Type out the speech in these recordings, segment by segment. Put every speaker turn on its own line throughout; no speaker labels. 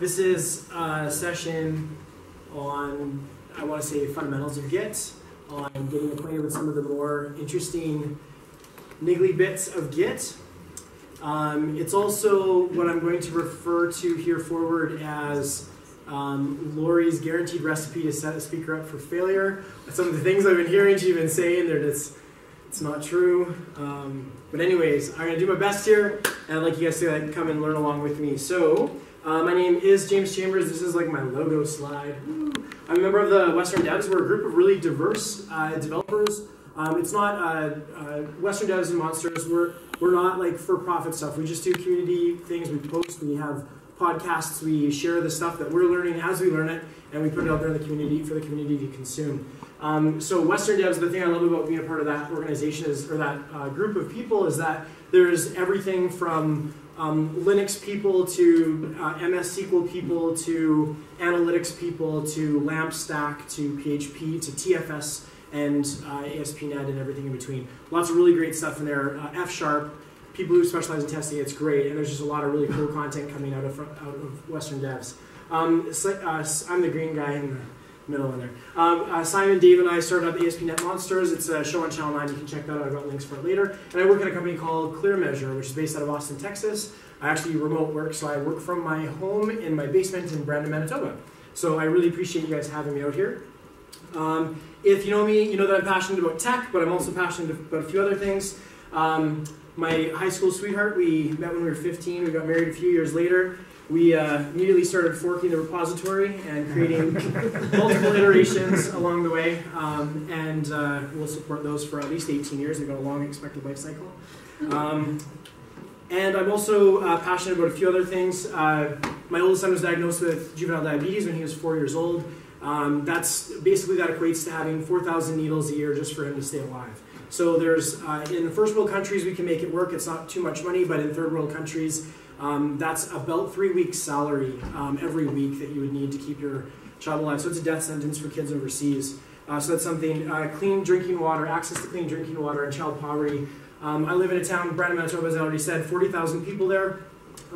This is a session on, I want to say, fundamentals of Git, on getting acquainted with some of the more interesting niggly bits of Git. Um, it's also what I'm going to refer to here forward as um, Lori's guaranteed recipe to set a speaker up for failure. Some of the things I've been hearing she's been saying, they're just, it's not true. Um, but anyways, I'm going to do my best here, and I'd like you guys to like, come and learn along with me. So, uh, my name is James Chambers. This is like my logo slide. I'm a member of the Western Devs. We're a group of really diverse uh, developers. Um, it's not uh, uh, Western Devs and Monsters. We're we're not like for-profit stuff. We just do community things. We post. We have podcasts. We share the stuff that we're learning as we learn it, and we put it out there in the community for the community to consume. Um, so Western Devs, the thing I love about being a part of that organization is, or that uh, group of people, is that there's everything from um, Linux people to uh, MS SQL people to analytics people to LAMP stack to PHP to TFS and uh, ASP.NET and everything in between. Lots of really great stuff in there. Uh, F Sharp, people who specialize in testing, it's great. And there's just a lot of really cool content coming out of, out of Western devs. Um, so, uh, I'm the green guy in the middle in there. Um, uh, Simon, Dave, and I started up ASP.NET Monsters. It's a show on Channel 9. You can check that out. I've got links for it later. And I work at a company called Clear Measure, which is based out of Austin, Texas. I actually remote work, so I work from my home in my basement in Brandon, Manitoba. So I really appreciate you guys having me out here. Um, if you know me, you know that I'm passionate about tech, but I'm also passionate about a few other things. Um, my high school sweetheart, we met when we were 15. We got married a few years later. We uh, immediately started forking the repository and creating multiple iterations along the way. Um, and uh, we'll support those for at least 18 years. They've got a long expected life cycle. Um, and I'm also uh, passionate about a few other things. Uh, my oldest son was diagnosed with juvenile diabetes when he was four years old. Um, that's basically that equates to having 4,000 needles a year just for him to stay alive. So there's uh, in first world countries we can make it work. It's not too much money, but in third world countries, um, that's about three weeks' salary um, every week that you would need to keep your child alive. So it's a death sentence for kids overseas. Uh, so that's something. Uh, clean drinking water, access to clean drinking water, and child poverty. Um, I live in a town, Brandon, Manitoba, as I already said, 40,000 people there.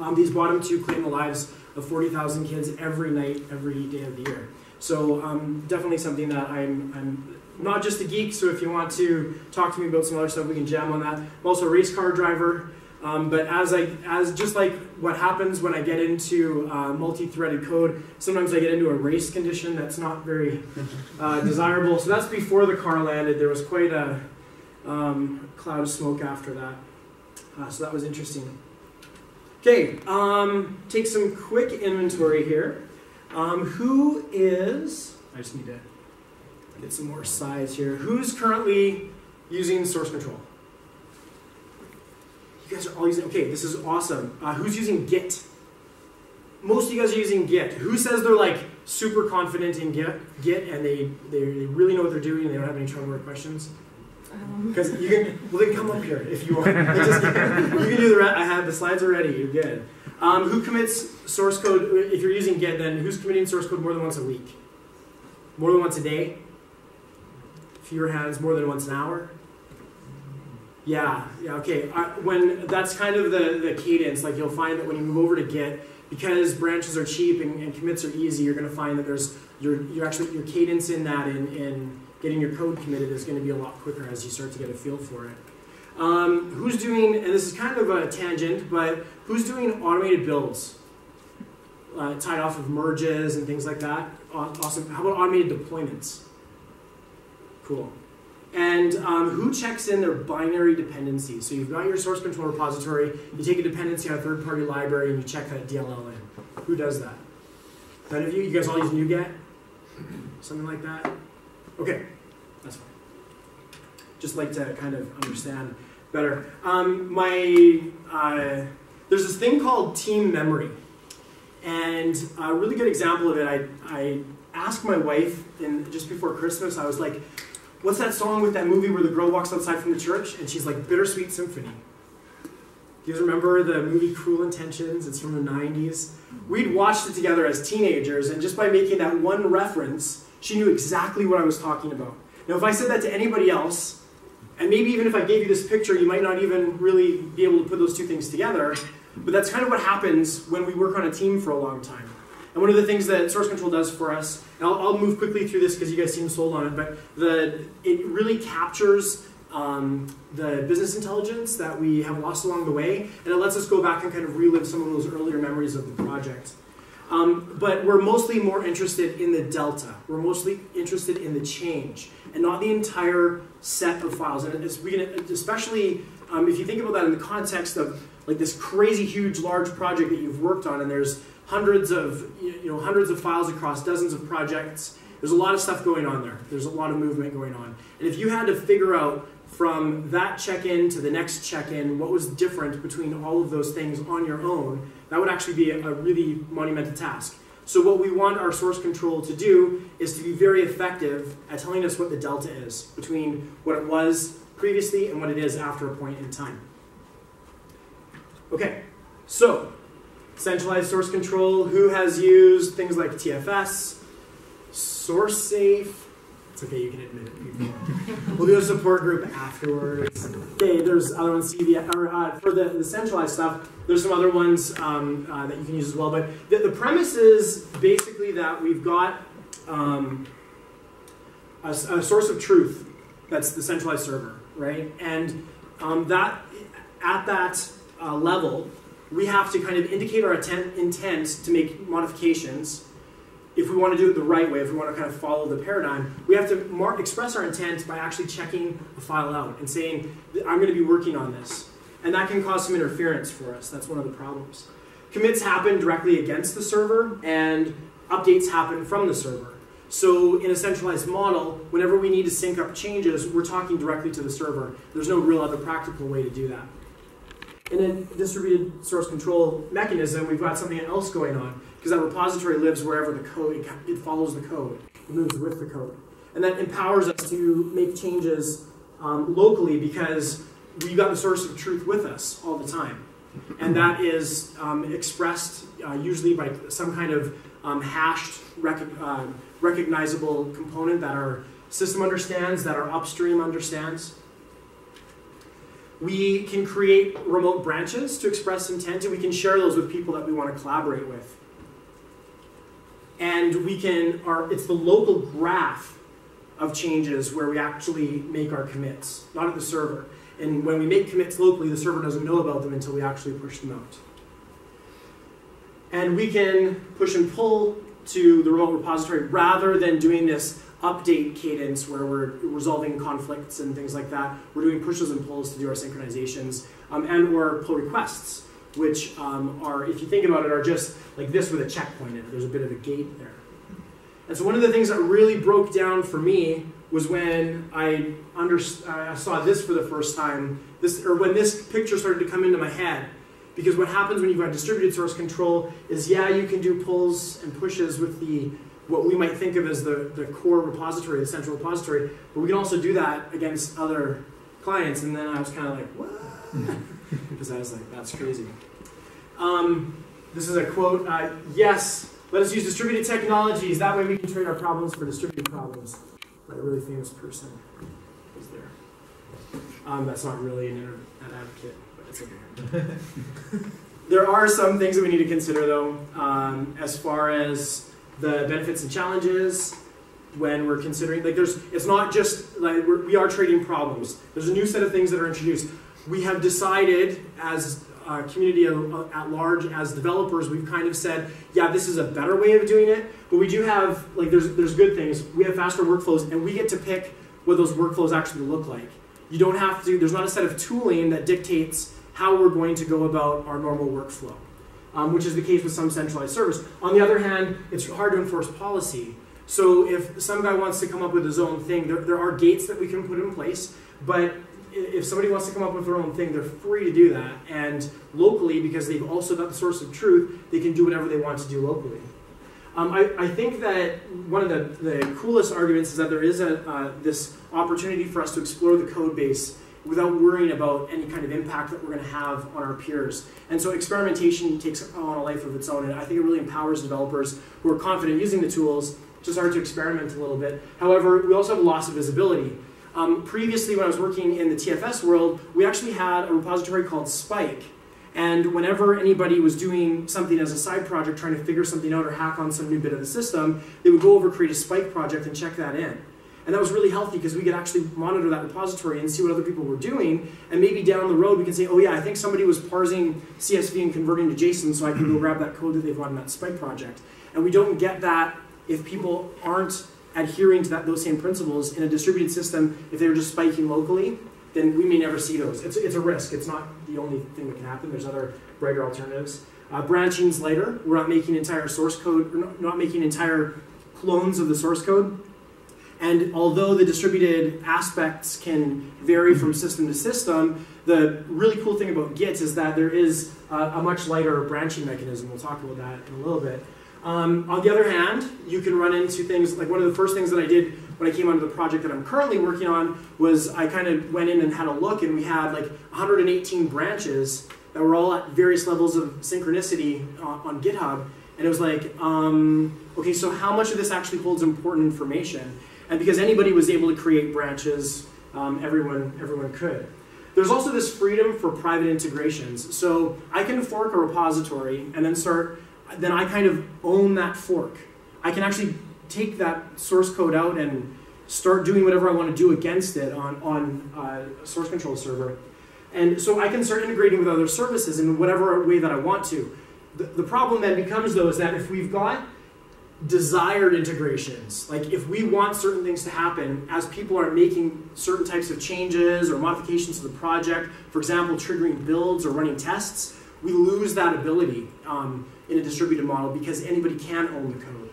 Um, these bottom two claim the lives of 40,000 kids every night, every day of the year. So um, definitely something that I'm, I'm not just a geek, so if you want to talk to me about some other stuff, we can jam on that. I'm also a race car driver, um, but as I, as just like what happens when I get into uh, multi-threaded code, sometimes I get into a race condition that's not very uh, desirable. So that's before the car landed. There was quite a um, cloud of smoke after that. Uh, so that was interesting. Okay, um, take some quick inventory here. Um, who is, I just need to get some more size here. Who's currently using source control? You guys are all using, okay, this is awesome. Uh, who's using Git? Most of you guys are using Git. Who says they're like super confident in Git, Git and they, they really know what they're doing and they don't have any trouble or questions? Because um. you can, well then come up here if you want. Just, you can do the rest. I have the slides already, you're good. Um, who commits source code, if you're using Git, then who's committing source code more than once a week? More than once a day? Fewer hands, more than once an hour? Yeah, yeah, okay. Uh, when that's kind of the, the cadence, like you'll find that when you move over to Git, because branches are cheap and, and commits are easy, you're going to find that there's your you're actually your cadence in that in, in getting your code committed is going to be a lot quicker as you start to get a feel for it. Um, who's doing, and this is kind of a tangent, but who's doing automated builds? Uh, tied off of merges and things like that. Awesome. How about automated deployments? Cool. And um, who checks in their binary dependencies? So you've got your source control repository, you take a dependency on a third-party library, and you check that DLL in. Who does that? None of you? You guys all use NuGet? Something like that? Okay, that's fine. Just like to kind of understand better. Um, my uh, there's this thing called team memory, and a really good example of it. I I asked my wife in just before Christmas. I was like, "What's that song with that movie where the girl walks outside from the church?" And she's like, "Bittersweet Symphony." Do you guys remember the movie Cruel Intentions? It's from the 90s. We'd watched it together as teenagers, and just by making that one reference, she knew exactly what I was talking about. Now, if I said that to anybody else, and maybe even if I gave you this picture, you might not even really be able to put those two things together. But that's kind of what happens when we work on a team for a long time. And one of the things that source control does for us, and I'll, I'll move quickly through this because you guys seem sold on it, but the, it really captures um, the business intelligence that we have lost along the way, and it lets us go back and kind of relive some of those earlier memories of the project. Um, but we're mostly more interested in the delta. We're mostly interested in the change, and not the entire set of files. And it's, we can, especially um, if you think about that in the context of like this crazy huge large project that you've worked on, and there's hundreds of you know hundreds of files across dozens of projects. There's a lot of stuff going on there. There's a lot of movement going on. And if you had to figure out from that check-in to the next check-in what was different between all of those things on your own, that would actually be a, really monumental task. So what we want our source control to do is to be very effective at telling us what the delta is between what it was previously and what it is after a point in time. Okay, so centralized source control, who has used things like TFS, SourceSafe, it's okay, you can admit it. we'll do a support group afterwards. Okay, there's other ones, CVS, or, uh, for the, the centralized stuff, there's some other ones um, uh, that you can use as well. But the, the premise is basically that we've got um, a, a, source of truth that's the centralized server, right? And um, that at that uh, level, we have to kind of indicate our intent, intent to make modifications if we want to do it the right way, if we want to kind of follow the paradigm, we have to mark, express our intent by actually checking a file out and saying, I'm going to be working on this. And that can cause some interference for us. That's one of the problems. Commits happen directly against the server, and updates happen from the server. So in a centralized model, whenever we need to sync up changes, we're talking directly to the server. There's no real other practical way to do that. In a distributed source control mechanism, we've got something else going on because that repository lives wherever the code, it follows the code, it moves with the code. And that empowers us to make changes um, locally because we've got the source of truth with us all the time. And that is um, expressed uh, usually by some kind of um, hashed, rec uh, recognizable component that our system understands, that our upstream understands. We can create remote branches to express intent, and we can share those with people that we want to collaborate with and we can, our, it's the local graph of changes where we actually make our commits, not at the server. And when we make commits locally, the server doesn't know about them until we actually push them out. And we can push and pull to the remote repository rather than doing this update cadence where we're resolving conflicts and things like that. We're doing pushes and pulls to do our synchronizations um, and or pull requests which um, are, if you think about it, are just like this with a checkpoint in it. There's a bit of a gate there. And so one of the things that really broke down for me was when I, under, I saw this for the first time, this, or when this picture started to come into my head. Because what happens when you've got distributed source control is, yeah, you can do pulls and pushes with the what we might think of as the, the core repository, the central repository, but we can also do that against other clients. And then I was kind of like, what? because I was like, that's crazy. Um, this is a quote uh, Yes, let us use distributed technologies. That way we can trade our problems for distributed problems. By a really famous person is there. Um, that's not really an internet advocate, but it's okay. there are some things that we need to consider, though, um, as far as the benefits and challenges when we're considering like there's it's not just like we're, we are trading problems there's a new set of things that are introduced we have decided as a community at large, as developers, we've kind of said, yeah, this is a better way of doing it, but we do have, like, there's, there's good things. We have faster workflows, and we get to pick what those workflows actually look like. You don't have to, there's not a set of tooling that dictates how we're going to go about our normal workflow, um, which is the case with some centralized service. On the other hand, it's hard to enforce policy. So if some guy wants to come up with his own thing, there, there are gates that we can put in place, but if somebody wants to come up with their own thing, they're free to do that. And locally, because they've also got the source of truth, they can do whatever they want to do locally. Um, I, I, think that one of the, the coolest arguments is that there is a, uh, this opportunity for us to explore the code base without worrying about any kind of impact that we're going to have on our peers. And so experimentation takes on a life of its own, and I think it really empowers developers who are confident using the tools to start to experiment a little bit. However, we also have loss of visibility. Um, previously, when I was working in the TFS world, we actually had a repository called Spike. And whenever anybody was doing something as a side project, trying to figure something out or hack on some new bit of the system, they would go over, create a Spike project, and check that in. And that was really healthy because we could actually monitor that repository and see what other people were doing. And maybe down the road we can say, oh yeah, I think somebody was parsing CSV and converting to JSON, so I can go grab that code that they've run in that Spike project. And we don't get that if people aren't adhering to that, those same principles in a distributed system. If they're just spiking locally, then we may never see those. It's, it's a risk. It's not the only thing that can happen. There's other brighter alternatives. Uh, branching's later. We're not making entire source code, we're not making entire clones of the source code. And although the distributed aspects can vary from system to system, the really cool thing about Git is that there is a, a much lighter branching mechanism. We'll talk about that in a little bit. Um, on the other hand, you can run into things like one of the first things that I did when I came onto the project that I'm currently working on was I kind of went in and had a look, and we had like 118 branches that were all at various levels of synchronicity on, on GitHub. And it was like, um, okay, so how much of this actually holds important information? And because anybody was able to create branches, um, everyone, everyone could. There's also this freedom for private integrations. So I can fork a repository and then start, then I kind of own that fork. I can actually take that source code out and start doing whatever I want to do against it on, on uh, a source control server. And so I can start integrating with other services in whatever way that I want to. The, the problem then becomes though is that if we've got desired integrations. Like if we want certain things to happen, as people are making certain types of changes or modifications to the project, for example, triggering builds or running tests, we lose that ability um, in a distributed model because anybody can own the code.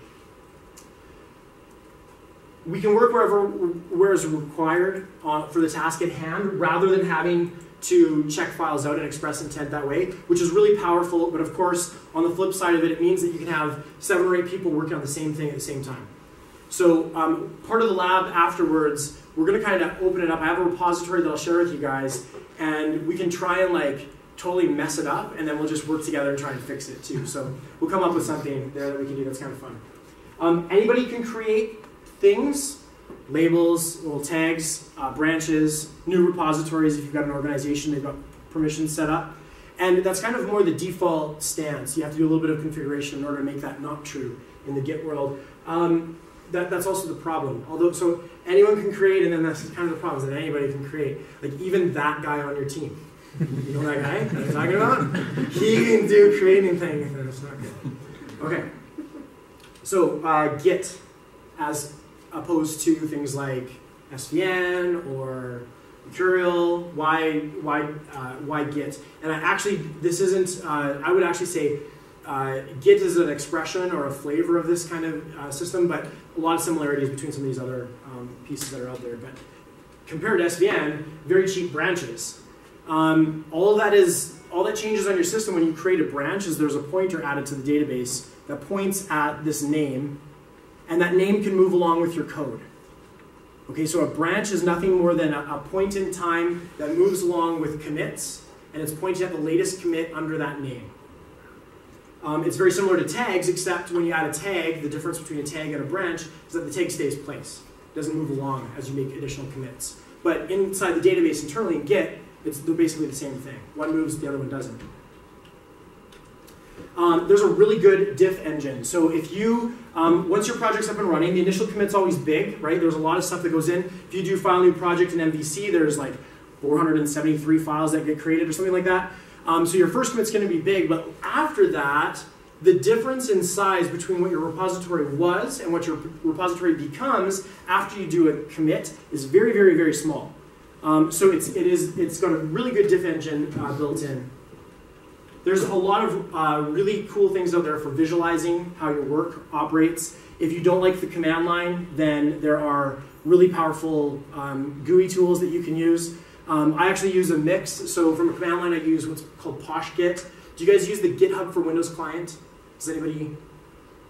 We can work wherever where is required uh, for the task at hand, rather than having to check files out and express intent that way, which is really powerful. But of course, on the flip side of it, it means that you can have seven or eight people working on the same thing at the same time. So um, part of the lab afterwards, we're going to kind of open it up. I have a repository that I'll share with you guys, and we can try and like totally mess it up, and then we'll just work together and try and fix it too. So we'll come up with something there that we can do that's kind of fun. Um, anybody can create things labels, little tags, uh, branches, new repositories if you've got an organization, they've got permissions set up. And that's kind of more the default stance. You have to do a little bit of configuration in order to make that not true in the Git world. Um, that, that's also the problem. Although, so anyone can create, and then that's kind of the problem that anybody can create. Like even that guy on your team. You know that guy I'm talking about? He can do creating things, and it's not good. Okay. So uh, Git as opposed to things like SVN or Mercurial. Why why uh, why Git? And I actually this isn't. Uh, I would actually say uh, Git is an expression or a flavor of this kind of uh, system, but a lot of similarities between some of these other um, pieces that are out there. But compared to SVN, very cheap branches. Um, all that is all that changes on your system when you create a branch is there's a pointer added to the database that points at this name and that name can move along with your code. Okay, so a branch is nothing more than a, a point in time that moves along with commits, and it's pointing at the latest commit under that name. Um, it's very similar to tags, except when you add a tag, the difference between a tag and a branch is that the tag stays place. It doesn't move along as you make additional commits. But inside the database internally in Git, it's basically the same thing. One moves, the other one doesn't. Um, there's a really good diff engine. So if you, um, once your project's up and running, the initial commit's always big, right? There's a lot of stuff that goes in. If you do file new project in MVC, there's like 473 files that get created or something like that. Um, so your first commit's gonna be big, but after that, the difference in size between what your repository was and what your repository becomes after you do a commit is very, very, very small. Um, so it's, it is, it's got a really good diff engine uh, built in. There's a lot of uh, really cool things out there for visualizing how your work operates. If you don't like the command line, then there are really powerful um, GUI tools that you can use. Um, I actually use a mix. So from a command line, I use what's called PoshGit. Do you guys use the GitHub for Windows client? Does anybody?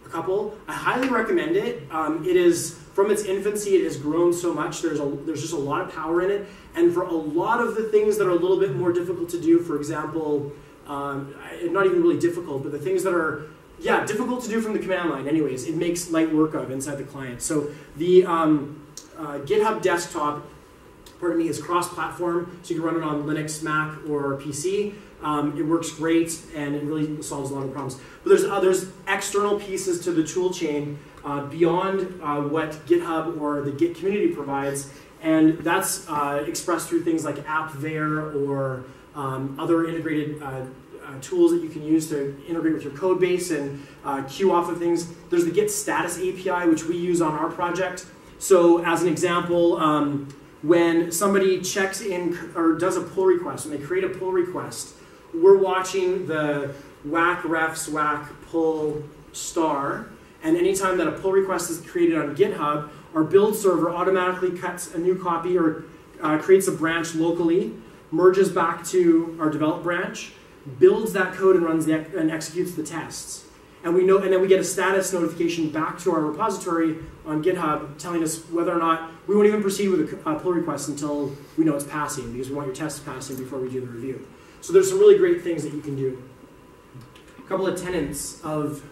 A couple. I highly recommend it. Um, it is from its infancy, it has grown so much. There's a there's just a lot of power in it, and for a lot of the things that are a little bit more difficult to do, for example, um, not even really difficult, but the things that are, yeah, difficult to do from the command line anyways, it makes light work of inside the client. So the um, uh, GitHub desktop pardon me, is cross-platform, so you can run it on Linux, Mac, or PC. Um, it works great, and it really solves a lot of problems. But there's others external pieces to the tool chain uh, beyond uh, what GitHub or the Git community provides, and that's uh, expressed through things like AppVeyor or um, other integrated uh, uh, tools that you can use to integrate with your code base and uh, queue off of things. There's the Git status API, which we use on our project. So as an example, um, when somebody checks in or does a pull request, when they create a pull request, we're watching the whack refs whack pull star, and anytime that a pull request is created on GitHub, our build server automatically cuts a new copy or uh, creates a branch locally, merges back to our develop branch, builds that code and runs and executes the tests. And we know, and then we get a status notification back to our repository on GitHub telling us whether or not we won't even proceed with a pull request until we know it's passing because we want your tests passing before we do the review. So there's some really great things that you can do. A couple of tenets of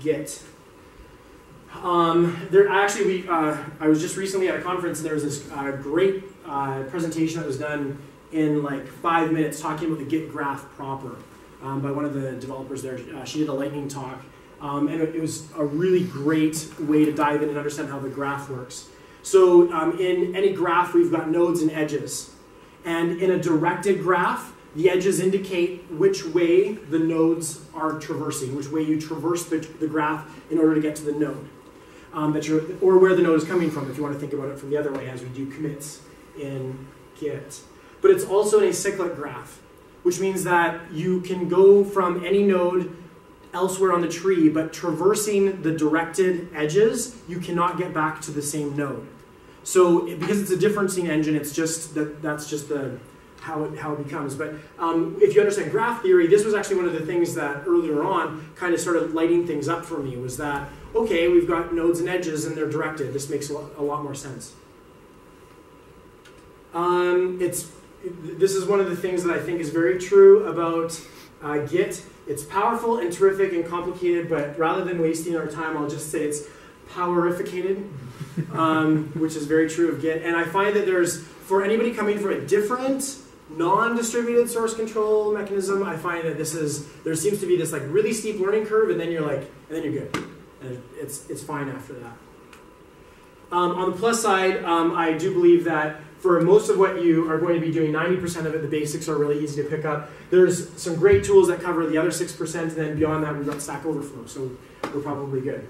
Git. Um, there actually, we uh, I was just recently at a conference and there was this uh, great uh, presentation that was done in like five minutes talking about the Git graph proper um, by one of the developers there. Uh, she did a lightning talk, um, and it, was a really great way to dive in and understand how the graph works. So um, in any graph, we've got nodes and edges, and in a directed graph, the edges indicate which way the nodes are traversing, which way you traverse the, the graph in order to get to the node. Um, that you're, or where the node is coming from, if you want to think about it from the other way, as we do commits in Git. But it's also an acyclic graph, which means that you can go from any node elsewhere on the tree, but traversing the directed edges, you cannot get back to the same node. So because it's a differencing engine, it's just that that's just the how it, how it becomes. But um, if you understand graph theory, this was actually one of the things that earlier on kind of started lighting things up for me was that, okay, we've got nodes and edges and they're directed. This makes a lot, a lot more sense. Um, it's this is one of the things that I think is very true about uh, Git. It's powerful and terrific and complicated, but rather than wasting our time, I'll just say it's powerificated, um, which is very true of Git. And I find that there's, for anybody coming from a different non-distributed source control mechanism, I find that this is, there seems to be this like really steep learning curve, and then you're like, and then you're good. And it's, it's fine after that. Um, on the plus side, um, I do believe that for most of what you are going to be doing, 90% of it, the basics are really easy to pick up. There's some great tools that cover the other 6%, and then beyond that, we've got Stack Overflow, so we're probably good.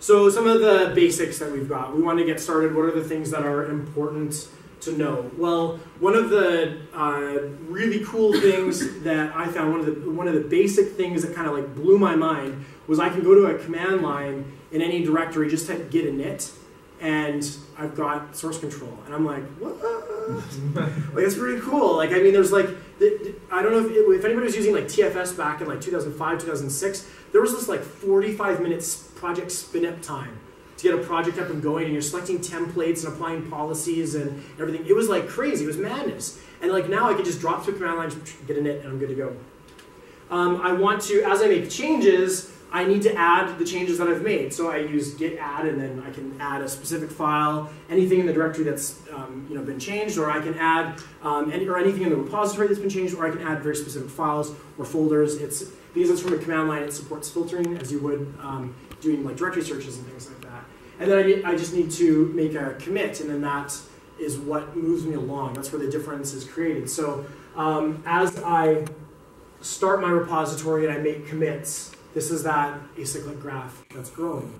So some of the basics that we've got. We want to get started. What are the things that are important to know? Well, one of the uh, really cool things that I found, one of the one of the basic things that kind of like blew my mind was I can go to a command line in any directory, just type git init, and I've got source control. And I'm like, what? like, it's pretty cool. Like, I mean, there's like, I don't know if, if anybody was using like TFS back in like 2005, 2006, there was this like 45 minutes project spin up time to get a project up and going and you're selecting templates and applying policies and everything. It was like crazy, it was madness. And like now I can just drop through command line, git init, and I'm good to go. Um, I want to, as I make changes, I need to add the changes that I've made. So I use git add, and then I can add a specific file, anything in the directory that's um, you know been changed, or I can add um, any, or anything in the repository that's been changed, or I can add very specific files or folders. It's because it's from a command line, it supports filtering as you would um, doing like directory searches and things like that. And then I, I just need to make a commit, and then that is what moves me along. That's where the difference is created. So um, as I start my repository and I make commits this is that acyclic graph that's growing.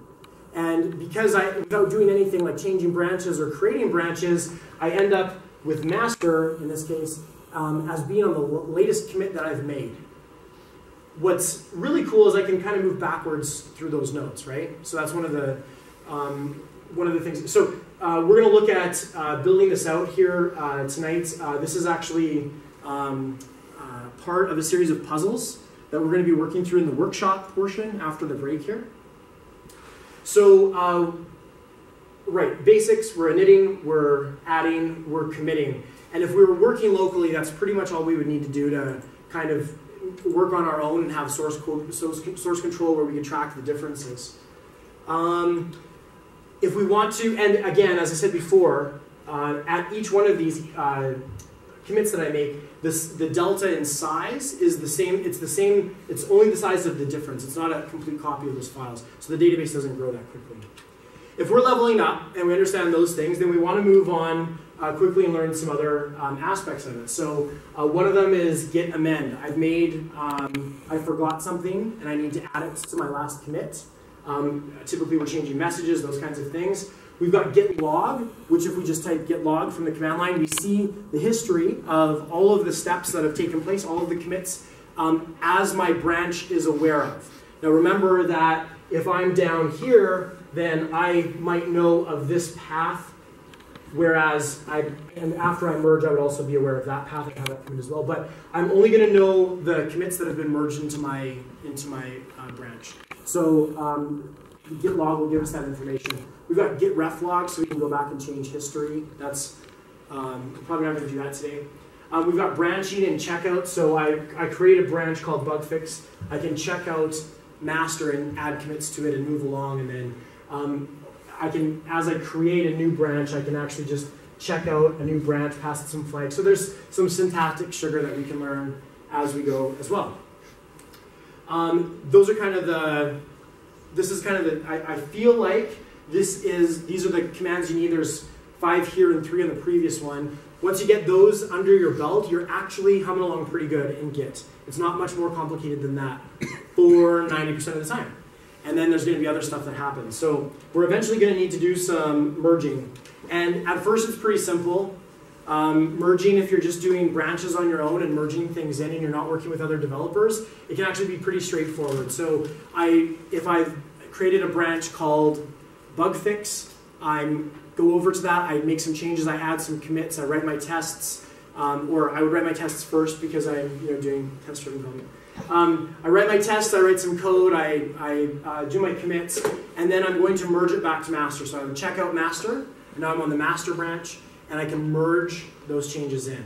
And because I, without doing anything like changing branches or creating branches, I end up with master, in this case, um, as being on the latest commit that I've made. What's really cool is I can kind of move backwards through those nodes, right? So that's one of the, um, one of the things. So uh, we're going to look at uh, building this out here uh, tonight. Uh, this is actually um, uh, part of a series of puzzles that we're going to be working through in the workshop portion after the break here. So, uh, right, basics, we're initting, we're adding, we're committing. And if we were working locally, that's pretty much all we would need to do to kind of work on our own and have source, source control where we can track the differences. Um, if we want to, and again, as I said before, uh, at each one of these uh, commits that I make, this, the delta in size is the same, it's the same, it's only the size of the difference. It's not a complete copy of those files. So the database doesn't grow that quickly. If we're leveling up and we understand those things, then we want to move on uh, quickly and learn some other um, aspects of it. So uh, one of them is git amend. I've made, um, I forgot something and I need to add it to my last commit. Um, typically we're changing messages, those kinds of things. We've got git log, which if we just type git log from the command line, we see the history of all of the steps that have taken place, all of the commits, um, as my branch is aware of. Now remember that if I'm down here, then I might know of this path, whereas I, and after I merge, I would also be aware of that path and have that commit as well. But I'm only going to know the commits that have been merged into my into my uh, branch. So um, git log will give us that information. We've got git ref log, so we can go back and change history. That's um, probably not going to do that today. Um, we've got branching and checkout. So I, I create a branch called bug fix. I can check out master and add commits to it and move along. And then um, I can, as I create a new branch, I can actually just check out a new branch, pass it some flags. So there's some syntactic sugar that we can learn as we go as well. Um, those are kind of the, this is kind of the, I, I feel like this is, these are the commands you need. There's five here and three on the previous one. Once you get those under your belt, you're actually humming along pretty good in Git. It's not much more complicated than that for 90% of the time. And then there's going to be other stuff that happens. So we're eventually going to need to do some merging. And at first it's pretty simple. Um, merging, if you're just doing branches on your own and merging things in and you're not working with other developers, it can actually be pretty straightforward. So I, if I've created a branch called bug fix, I go over to that, I make some changes, I add some commits, I write my tests, um, or I would write my tests first because I'm you know, doing test-driven development. Um, I write my tests, I write some code, I, I uh, do my commits, and then I'm going to merge it back to master. So I would check out master, and now I'm on the master branch, and I can merge those changes in.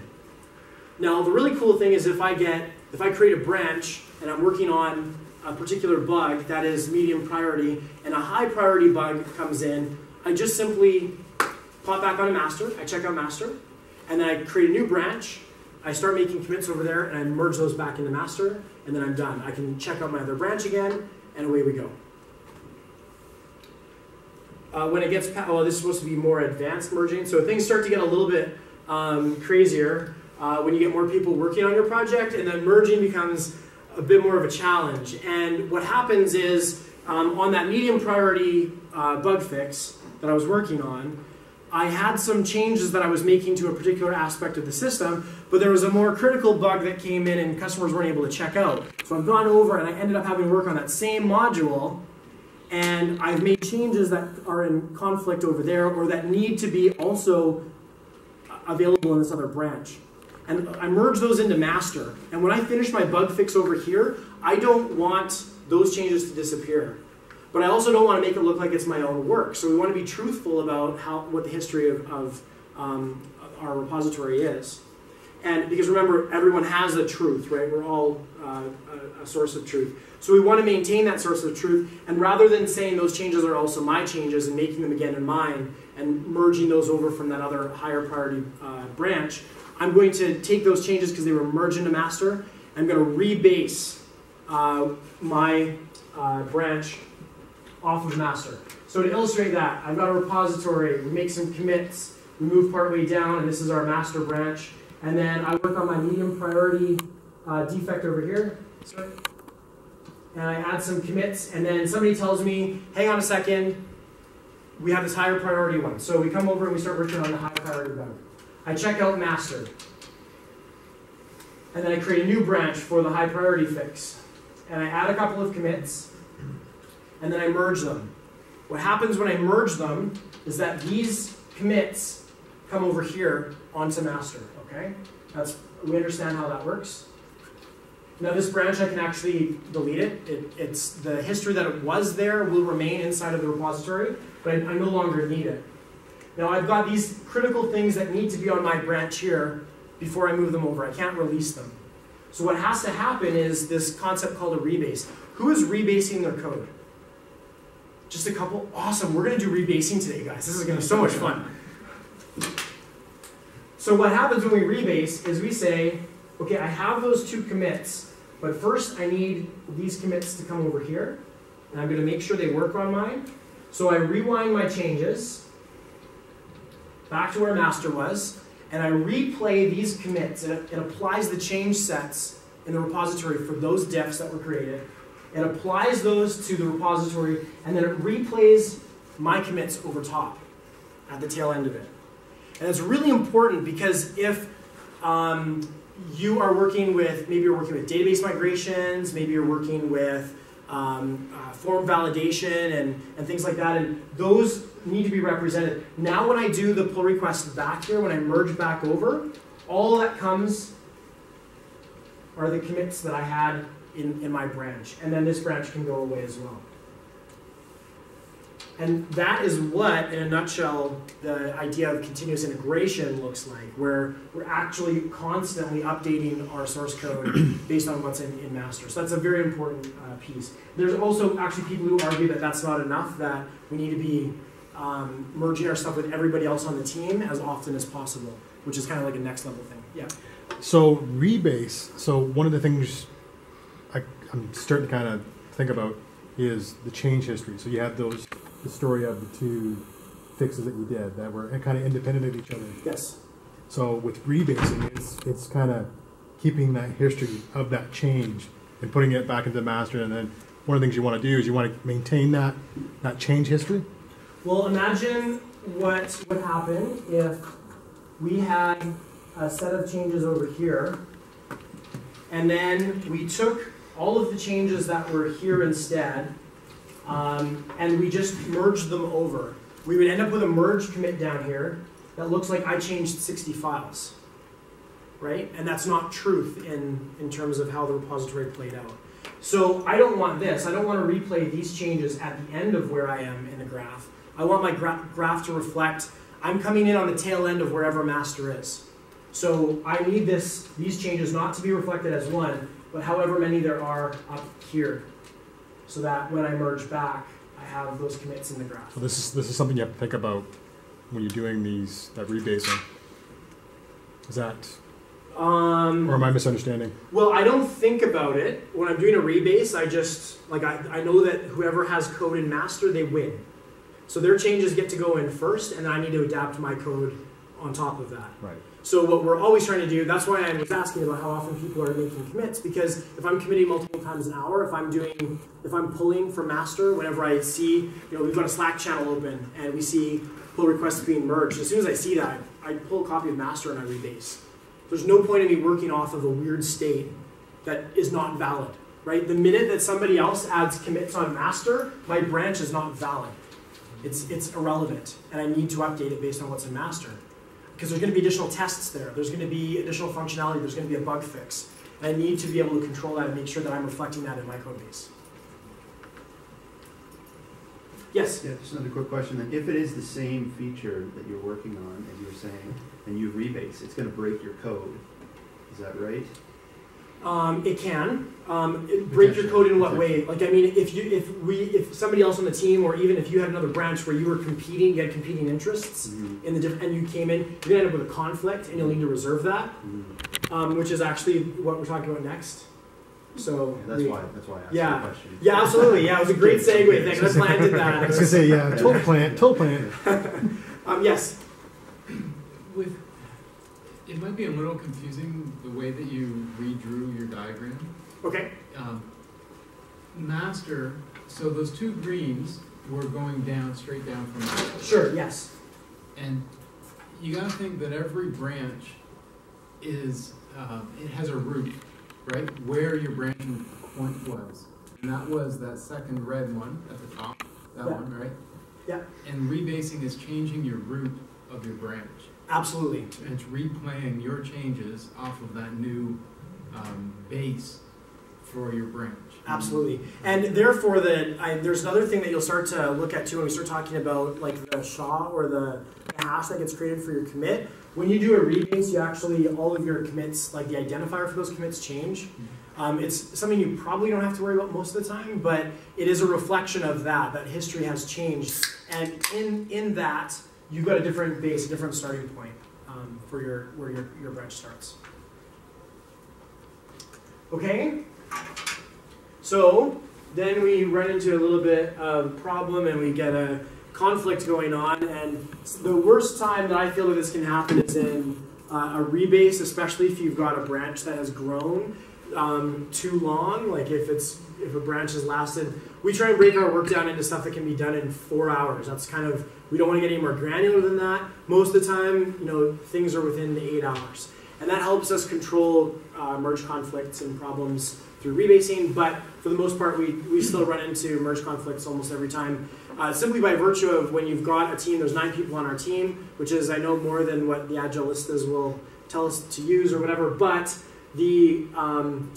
Now, the really cool thing is if I get, if I create a branch and I'm working on a particular bug that is medium priority and a high priority bug comes in, I just simply pop back on a master, I check out master, and then I create a new branch, I start making commits over there and I merge those back into master, and then I'm done. I can check out my other branch again, and away we go. Uh, when it gets well, this is supposed to be more advanced merging, so things start to get a little bit um, crazier uh, when you get more people working on your project, and then merging becomes a bit more of a challenge. And what happens is, um, on that medium priority uh, bug fix that I was working on, I had some changes that I was making to a particular aspect of the system, but there was a more critical bug that came in and customers weren't able to check out. So I've gone over and I ended up having to work on that same module and I've made changes that are in conflict over there or that need to be also available in this other branch. And I merge those into master. And when I finish my bug fix over here, I don't want those changes to disappear. But I also don't want to make it look like it's my own work. So we want to be truthful about how what the history of, of um, our repository is. And because remember, everyone has a truth, right? We're all uh, a, source of truth. So we want to maintain that source of truth. And rather than saying those changes are also my changes and making them again in mine and merging those over from that other higher priority uh, branch, I'm going to take those changes because they were merged into master. I'm going to rebase uh, my uh, branch off of master. So to illustrate that, I've got a repository. We make some commits. We move partway down, and this is our master branch. And then I work on my medium priority uh, defect over here. Sorry. And I add some commits, and then somebody tells me, hang on a second, we have this higher priority one. So we come over and we start working on the higher priority bug. I check out master. And then I create a new branch for the high priority fix. And I add a couple of commits, and then I merge them. What happens when I merge them is that these commits come over here onto master. Okay? That's, we understand how that works. Now this branch, I can actually delete it. it. It's the history that it was there will remain inside of the repository, but I, I no longer need it. Now I've got these critical things that need to be on my branch here before I move them over. I can't release them. So what has to happen is this concept called a rebase. Who is rebasing their code? just a couple. Awesome. We're gonna do rebasing today, guys. This is gonna be so much fun. So what happens when we rebase is we say, okay, I have those two commits, but first I need these commits to come over here, and I'm gonna make sure they work on mine. So I rewind my changes back to where master was, and I replay these commits, and it, it applies the change sets in the repository for those diffs that were created. It applies those to the repository, and then it replays my commits over top at the tail end of it. And it's really important because if um, you are working with, maybe you're working with database migrations, maybe you're working with um, uh, form validation and, and things like that, and those need to be represented. Now when I do the pull request back here, when I merge back over, all that comes are the commits that I had in, in my branch. And then this branch can go away as well. And that is what, in a nutshell, the idea of continuous integration looks like, where we're actually constantly updating our source code based on what's in, in master. So that's a very important uh, piece. There's also actually people who argue that that's not enough, that we need to be um, merging our stuff with everybody else on the team as often as possible, which is kind of like a next level thing. Yeah.
So rebase. So one of the things I, I'm starting to kind of think about is the change history. So you have those the story of the two fixes that you did that were kind of independent of each other.
Yes.
So with rebasing, it's it's kind of keeping that history of that change and putting it back into the master. And then one of the things you want to do is you want to maintain that that change history.
Well, imagine what would happen if we had a set of changes over here, and then we took all of the changes that were here instead, um, and we just merged them over. We would end up with a merge commit down here that looks like I changed 60 files, right? And that's not truth in, in terms of how the repository played out. So I don't want this. I don't want to replay these changes at the end of where I am in the graph. I want my gra graph to reflect I'm coming in on the tail end of wherever master is. So I need this these changes not to be reflected as one, but however many there are up here so that when I merge back, I have those commits in the graph.
So this is this is something you have to think about when you're doing these that rebasing. Is that
Um,
or am I misunderstanding?
well, I don't think about it when I'm doing a rebase. I just like I, I know that whoever has code in master, they win. So their changes get to go in first, and then I need to adapt my code on top of that.
Right.
So what we're always trying to do, that's why I was asking about how often people are making commits, because if I'm committing multiple times an hour, if I'm doing, if I'm pulling from master, whenever I see, you know, we've got a Slack channel open and we see pull requests being merged, as soon as I see that, I pull a copy of master and I rebase. There's no point in me working off of a weird state that is not valid, right? The minute that somebody else adds commits on master, my branch is not valid. It's, it's irrelevant, and I need to update it based on what's in master because there's going to be additional tests there. There's going to be additional functionality. There's going to be a bug fix. I need to be able to control that and make sure that I'm reflecting that in my code base. Yes?
Yeah, just another quick question. Then, if it is the same feature that you're working on, as you were saying, and you rebase, it's going to break your code. Is that right?
Um, it can. Um, it break your code in what way? Like, I mean, if you, if we, if somebody else on the team, or even if you had another branch where you were competing, you had competing interests
Mm-hmm.
in the different, and you came in, you're gonna end up with a conflict, and you'll need to reserve that,
Mm-hmm.
um, which is actually what we're talking about next. So
Yeah, that's
we-
why. That's why I asked
Yeah.
question.
Yeah, absolutely. Yeah, it was a great segue. Thanks. I planted that.
I was gonna say yeah, total plant, total plant.
Um, yes.
With, it might be a little confusing the way that you redrew your diagram.
Okay.
Um, master, so those two greens were going down, straight down from master.
Sure. Yes.
And you gotta think that every branch is, uh, it has a root, right? Where your branching point was. And that was that second red one at the top, that
Yeah.
one, right?
Yeah.
And rebasing is changing your root of your branch.
Absolutely.
And it's replaying your changes off of that new um, base for your branch.
Absolutely. And therefore, then there's another thing that you'll start to look at too when we start talking about like the SHA or the hash that gets created for your commit. When you do a rebase, you actually all of your commits, like the identifier for those commits, change. Um, it's something you probably don't have to worry about most of the time, but it is a reflection of that. That history has changed, and in in that you've got a different base, a different starting point um, for your where your your branch starts. Okay. So then we run into a little bit of problem and we get a conflict going on. And the worst time that I feel that this can happen is in uh, a rebase, especially if you've got a branch that has grown um, too long. Like if it's if a branch has lasted, we try and break our work down into stuff that can be done in four hours. That's kind of we don't want to get any more granular than that. Most of the time, you know, things are within the eight hours, and that helps us control uh, merge conflicts and problems through rebasing, but for the most part, we, we still run into merge conflicts almost every time. Uh, simply by virtue of when you've got a team, there's nine people on our team, which is, I know, more than what the Agilistas will tell us to use or whatever, but the, um,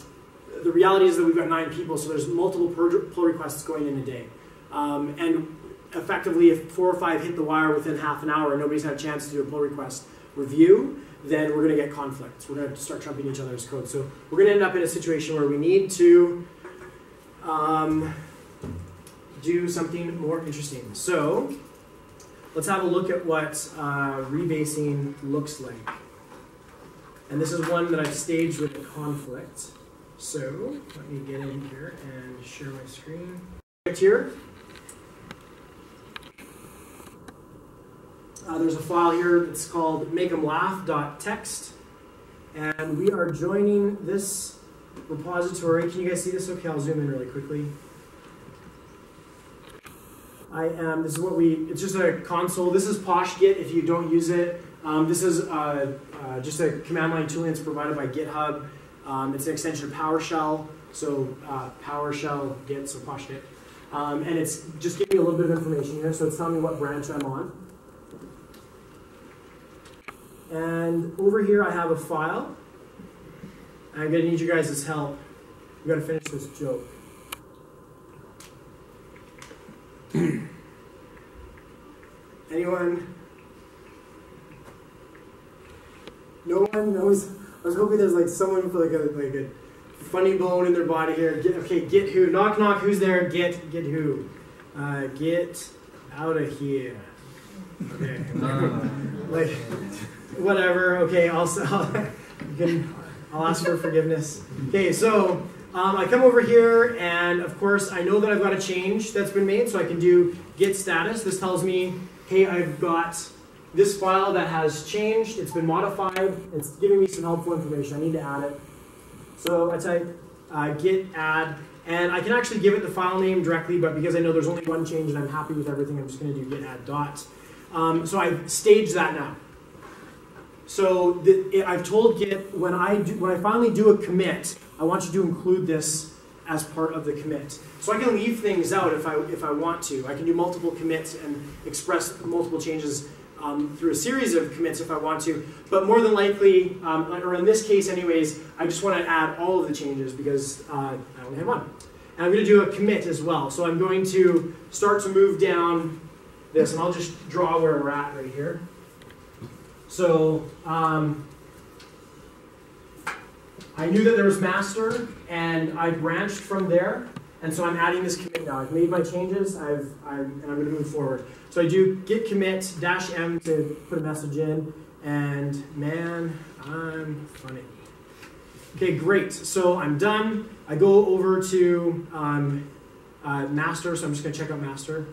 the reality is that we've got nine people, so there's multiple pull requests going in a day. Um, and effectively, if four or five hit the wire within half an hour and nobody's had a chance to do a pull request review, then we're going to get conflicts. We're going to start trumping each other's code. So we're going to end up in a situation where we need to um, do something more interesting. So let's have a look at what uh, rebasing looks like. And this is one that I've staged with a conflict. So let me get in here and share my screen. Right here. Uh, there's a file here that's called makeemlaugh.txt. And we are joining this repository. Can you guys see this? Okay, I'll zoom in really quickly. I am, this is what we, it's just a console. This is PoshGit if you don't use it. Um, this is uh, uh, just a command line tooling that's provided by GitHub. Um, it's an extension of PowerShell. So uh, PowerShell Git, so PoshGit. Um, and it's just giving me a little bit of information here. So it's telling me what branch I'm on. And over here I have a file. I'm going to need you guys' help. We've got to finish this joke. Anyone? No one knows. I was hoping there's like someone with like a like a funny bone in their body here. Get, okay, get who? Knock knock. Who's there? Get get who? Uh, get out of here. Okay. Uh. like whatever. Okay, I'll, I'll can I'll ask for forgiveness. Okay, so um, I come over here, and of course I know that I've got a change that's been made, so I can do git status. This tells me, hey, I've got this file that has changed. It's been modified. It's giving me some helpful information. I need to add it. So I type uh, git add, and I can actually give it the file name directly, but because I know there's only one change and I'm happy with everything, I'm just going to do git add dot. Um, so I've staged that now. So the, I've told Git when I do, when I finally do a commit, I want you to include this as part of the commit. So I can leave things out if I if I want to. I can do multiple commits and express multiple changes um, through a series of commits if I want to. But more than likely, um, or in this case, anyways, I just want to add all of the changes because uh, I only have one. And I'm going to do a commit as well. So I'm going to start to move down this, and I'll just draw where we're at right here. So um, I knew that there was master, and I branched from there. And so I'm adding this commit now. I've made my changes, I've, I'm, and I'm going to move forward. So I do git commit dash m to put a message in, and man, I'm funny. Okay, great. So I'm done. I go over to um, uh, master, so I'm just going to check out master.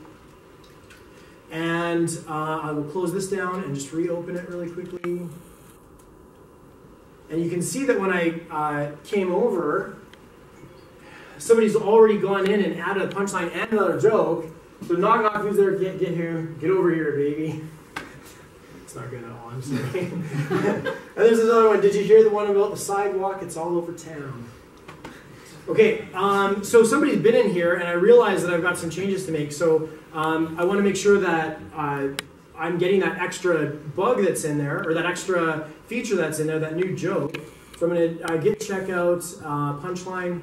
And uh, I will close this down and just reopen it really quickly. And you can see that when I uh, came over, somebody's already gone in and added a punchline and another joke. So knock knock, who's there? Get get here, get over here, baby. It's not good at all. I'm sorry. and there's another one. Did you hear the one about the sidewalk? It's all over town. Okay, um, so somebody's been in here, and I realize that I've got some changes to make. So um, I want to make sure that uh, I'm getting that extra bug that's in there, or that extra feature that's in there, that new joke. So I'm going to uh, git checkout uh, punchline,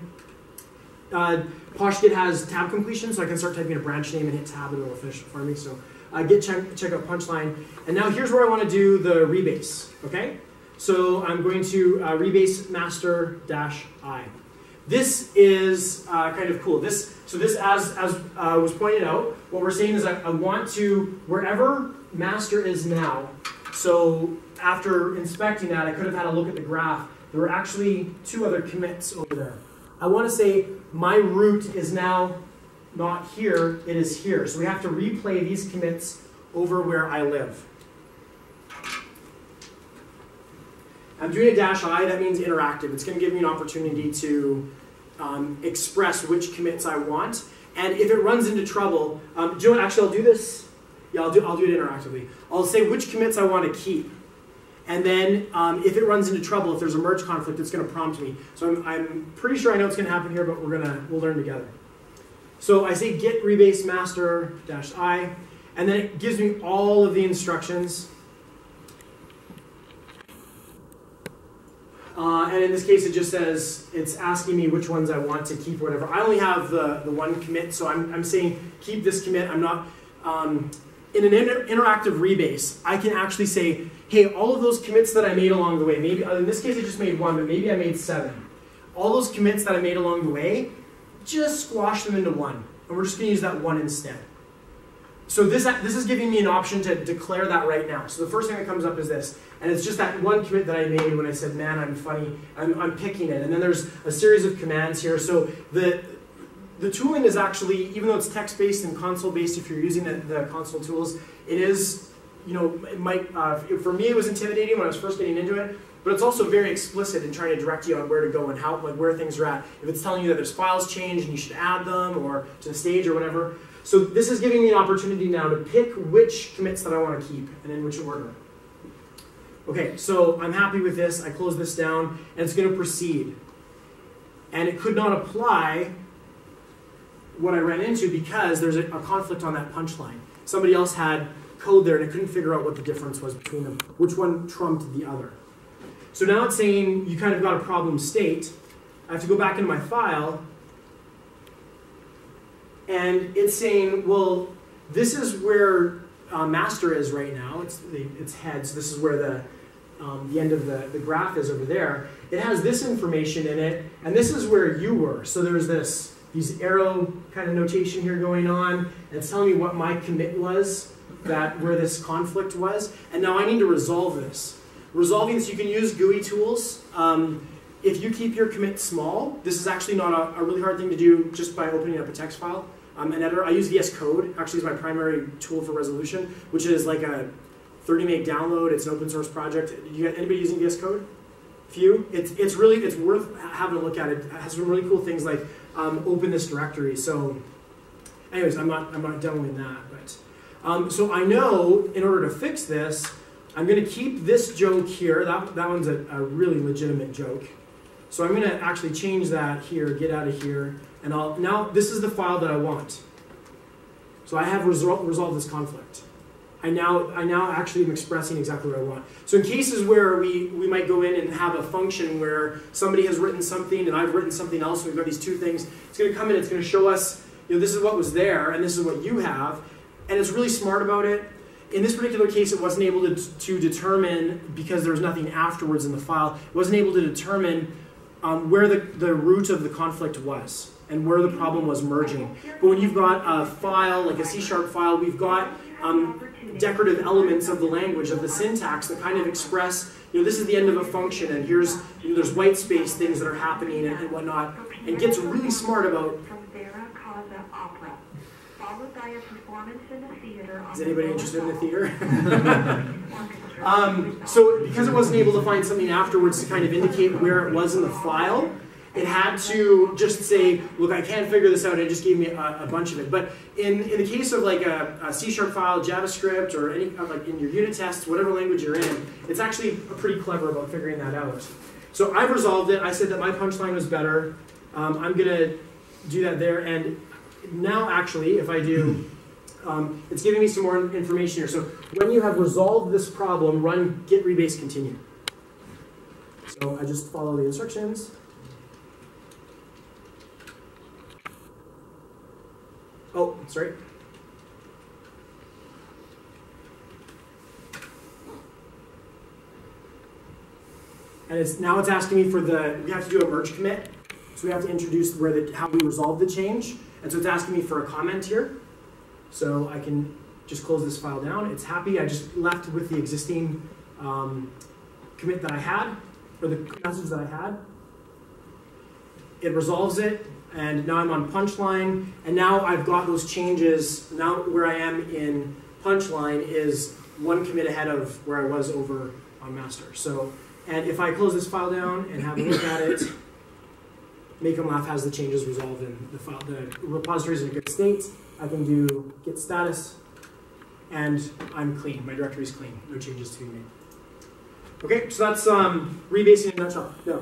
uh, PoshGit has tab completion, so I can start typing a branch name and hit tab and it'll finish it for me. So uh, git check, check out punchline. And now here's where I want to do the rebase, okay? So I'm going to uh, rebase master dash i. This is uh, kind of cool. This so this as as uh, was pointed out, what we're saying is I, I want to wherever master is now. So after inspecting that, I could have had a look at the graph. There were actually two other commits over there. I want to say my root is now not here, it is here. So we have to replay these commits over where I live. I'm doing a dash i, that means interactive. It's going to give me an opportunity to um, express which commits I want. And if it runs into trouble, um, do you know what, actually I'll do this. Yeah, I'll do, I'll do it interactively. I'll say which commits I want to keep. And then um, if it runs into trouble, if there's a merge conflict, it's going to prompt me. So I'm, I'm pretty sure I know what's going to happen here, but we're gonna we'll learn together. So I say git rebase master dash i, and then it gives me all of the instructions. Uh, and in this case, it just says it's asking me which ones I want to keep, whatever. I only have the, the one commit, so I'm, I'm saying keep this commit. I'm not um, in an inter interactive rebase. I can actually say, hey, all of those commits that I made along the way. Maybe uh, in this case, I just made one, but maybe I made seven. All those commits that I made along the way, just squash them into one, and we're just going to use that one instead. So this, uh, this is giving me an option to declare that right now. So the first thing that comes up is this. And it's just that one commit that I made when I said, man, I'm funny. I'm, I'm picking it. And then there's a series of commands here. So the, the tooling is actually, even though it's text-based and console-based, if you're using the, the, console tools, it is, you know, it might, uh, for me it was intimidating when I was first getting into it, but it's also very explicit in trying to direct you on where to go and how, like where things are at. If it's telling you that there's files changed and you should add them or to the stage or whatever, so this is giving me an opportunity now to pick which commits that I want to keep and in which order. Okay, so I'm happy with this. I close this down and it's going to proceed. And it could not apply what I ran into because there's a, a conflict on that punchline. Somebody else had code there and I couldn't figure out what the difference was between them, which one trumped the other. So now it's saying you kind of got a problem state. I have to go back into my file and it's saying, well, this is where uh, master is right now. It's the, its head, so this is where the, um, the end of the, the graph is over there. It has this information in it, and this is where you were. So there's this these arrow kind of notation here going on, and it's telling me what my commit was, that where this conflict was, and now I need to resolve this. Resolving this, you can use GUI tools. Um, if you keep your commit small, this is actually not a, a, really hard thing to do just by opening up a text file. Um, an editor, I use VS Code, actually is my primary tool for resolution, which is like a 30 meg download. It's an open source project. You got anybody using VS Code? Few. It's, it's really, it's worth having a look at it. Has some really cool things like um, open this directory. So anyways, I'm not, I'm not demoing that. Um, So I know in order to fix this, I'm going to keep this joke here. That, that one's a, a really legitimate joke. So I'm going to actually change that here, get out of here, and I'll, now this is the file that I want. So I have resol resolved this conflict. I now, I now actually am expressing exactly what I want. So in cases where we, we might go in and have a function where somebody has written something and I've written something else, we've got these two things, it's going to come in, it's going to show us, you know, this is what was there and this is what you have, and it's really smart about it. In this particular case, it wasn't able to, to determine, because there was nothing afterwards in the file, it wasn't able to determine um, where the, the root of the conflict was and where the problem was merging. But when you've got a file, like a C-sharp file, we've got um, decorative elements of the language, of the syntax that kind of express, you know, this is the end of a function and here's, you know, there's white space things that are happening and, and whatnot, and gets really smart about is anybody interested in the theater? um, so because it wasn't able to find something afterwards to kind of indicate where it was in the file, it had to just say, look, I can't figure this out. It just gave me a, a bunch of it. But in, in the case of like a, a C-sharp file, JavaScript, or any like in your unit tests, whatever language you're in, it's actually pretty clever about figuring that out. So I've resolved it. I said that my punchline was better. Um, I'm going to do that there. And now actually, if I do um, it's giving me some more information here. So when you have resolved this problem, run git rebase continue. So I just follow the instructions. Oh, sorry. And it's now it's asking me for the we have to do a merge commit, so we have to introduce where the how we resolve the change, and so it's asking me for a comment here. So I can just close this file down. It's happy. I just left with the existing um, commit that I had, or the message that I had. It resolves it, and now I'm on punchline, and now I've got those changes. Now where I am in punchline is one commit ahead of where I was over on master. So, and if I close this file down and have a look at it, Make 'em Laugh has the changes resolved in the file. The repository is in a good state. I can do git status, and I'm clean. My directory is clean. No changes to be made. Okay, so that's um, rebasing in a nutshell. No.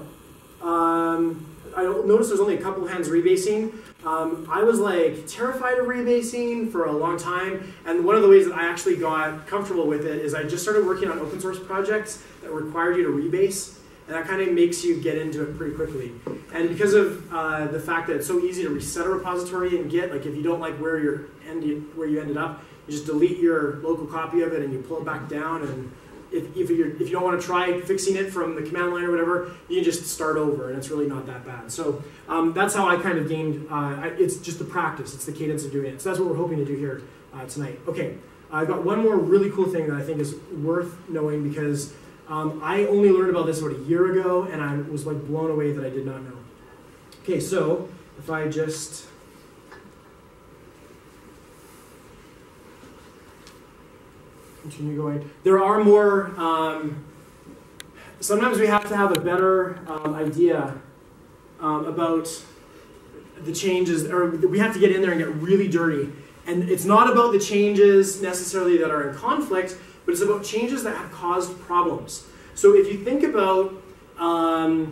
Um, I noticed there's only a couple hands rebasing. Um, I was like terrified of rebasing for a long time, and one of the ways that I actually got comfortable with it is I just started working on open source projects that required you to rebase, and that kind of makes you get into it pretty quickly. And because of uh, the fact that it's so easy to reset a repository in Git, like if you don't like where you're ended, where you ended up, you just delete your local copy of it and you pull it back down. And if, if, you're, if you don't want to try fixing it from the command line or whatever, you can just start over, and it's really not that bad. So um, that's how I kind of gained. Uh, it's just the practice. It's the cadence of doing it. So that's what we're hoping to do here uh, tonight. Okay, I've got one more really cool thing that I think is worth knowing because um, I only learned about this about a year ago, and I was like blown away that I did not know. Okay, so if I just continue going, there are more. Um, sometimes we have to have a better um, idea um, about the changes, or we have to get in there and get really dirty. And it's not about the changes necessarily that are in conflict, but it's about changes that have caused problems. So if you think about um,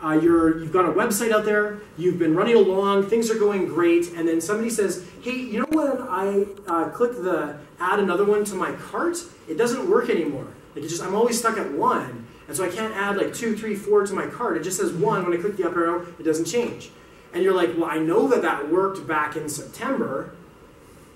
uh, you're, you've got a website out there, you've been running along, things are going great, and then somebody says, hey, you know when I uh, click the add another one to my cart, it doesn't work anymore. Like just, I'm always stuck at one, and so I can't add like two, three, four to my cart. It just says one. When I click the up arrow, it doesn't change. And you're like, well, I know that that worked back in September,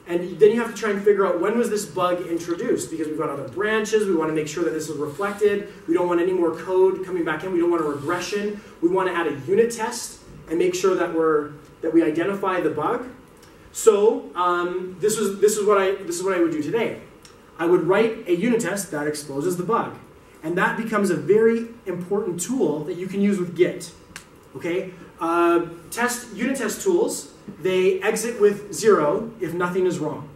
and then you have to try and figure out when was this bug introduced because we've got other branches. We want to make sure that this is reflected. We don't want any more code coming back in. We don't want a regression. We want to add a unit test and make sure that we're that we identify the bug. So um, this was this is what I this is what I would do today. I would write a unit test that exposes the bug, and that becomes a very important tool that you can use with Git. Okay, uh, test unit test tools they exit with zero if nothing is wrong.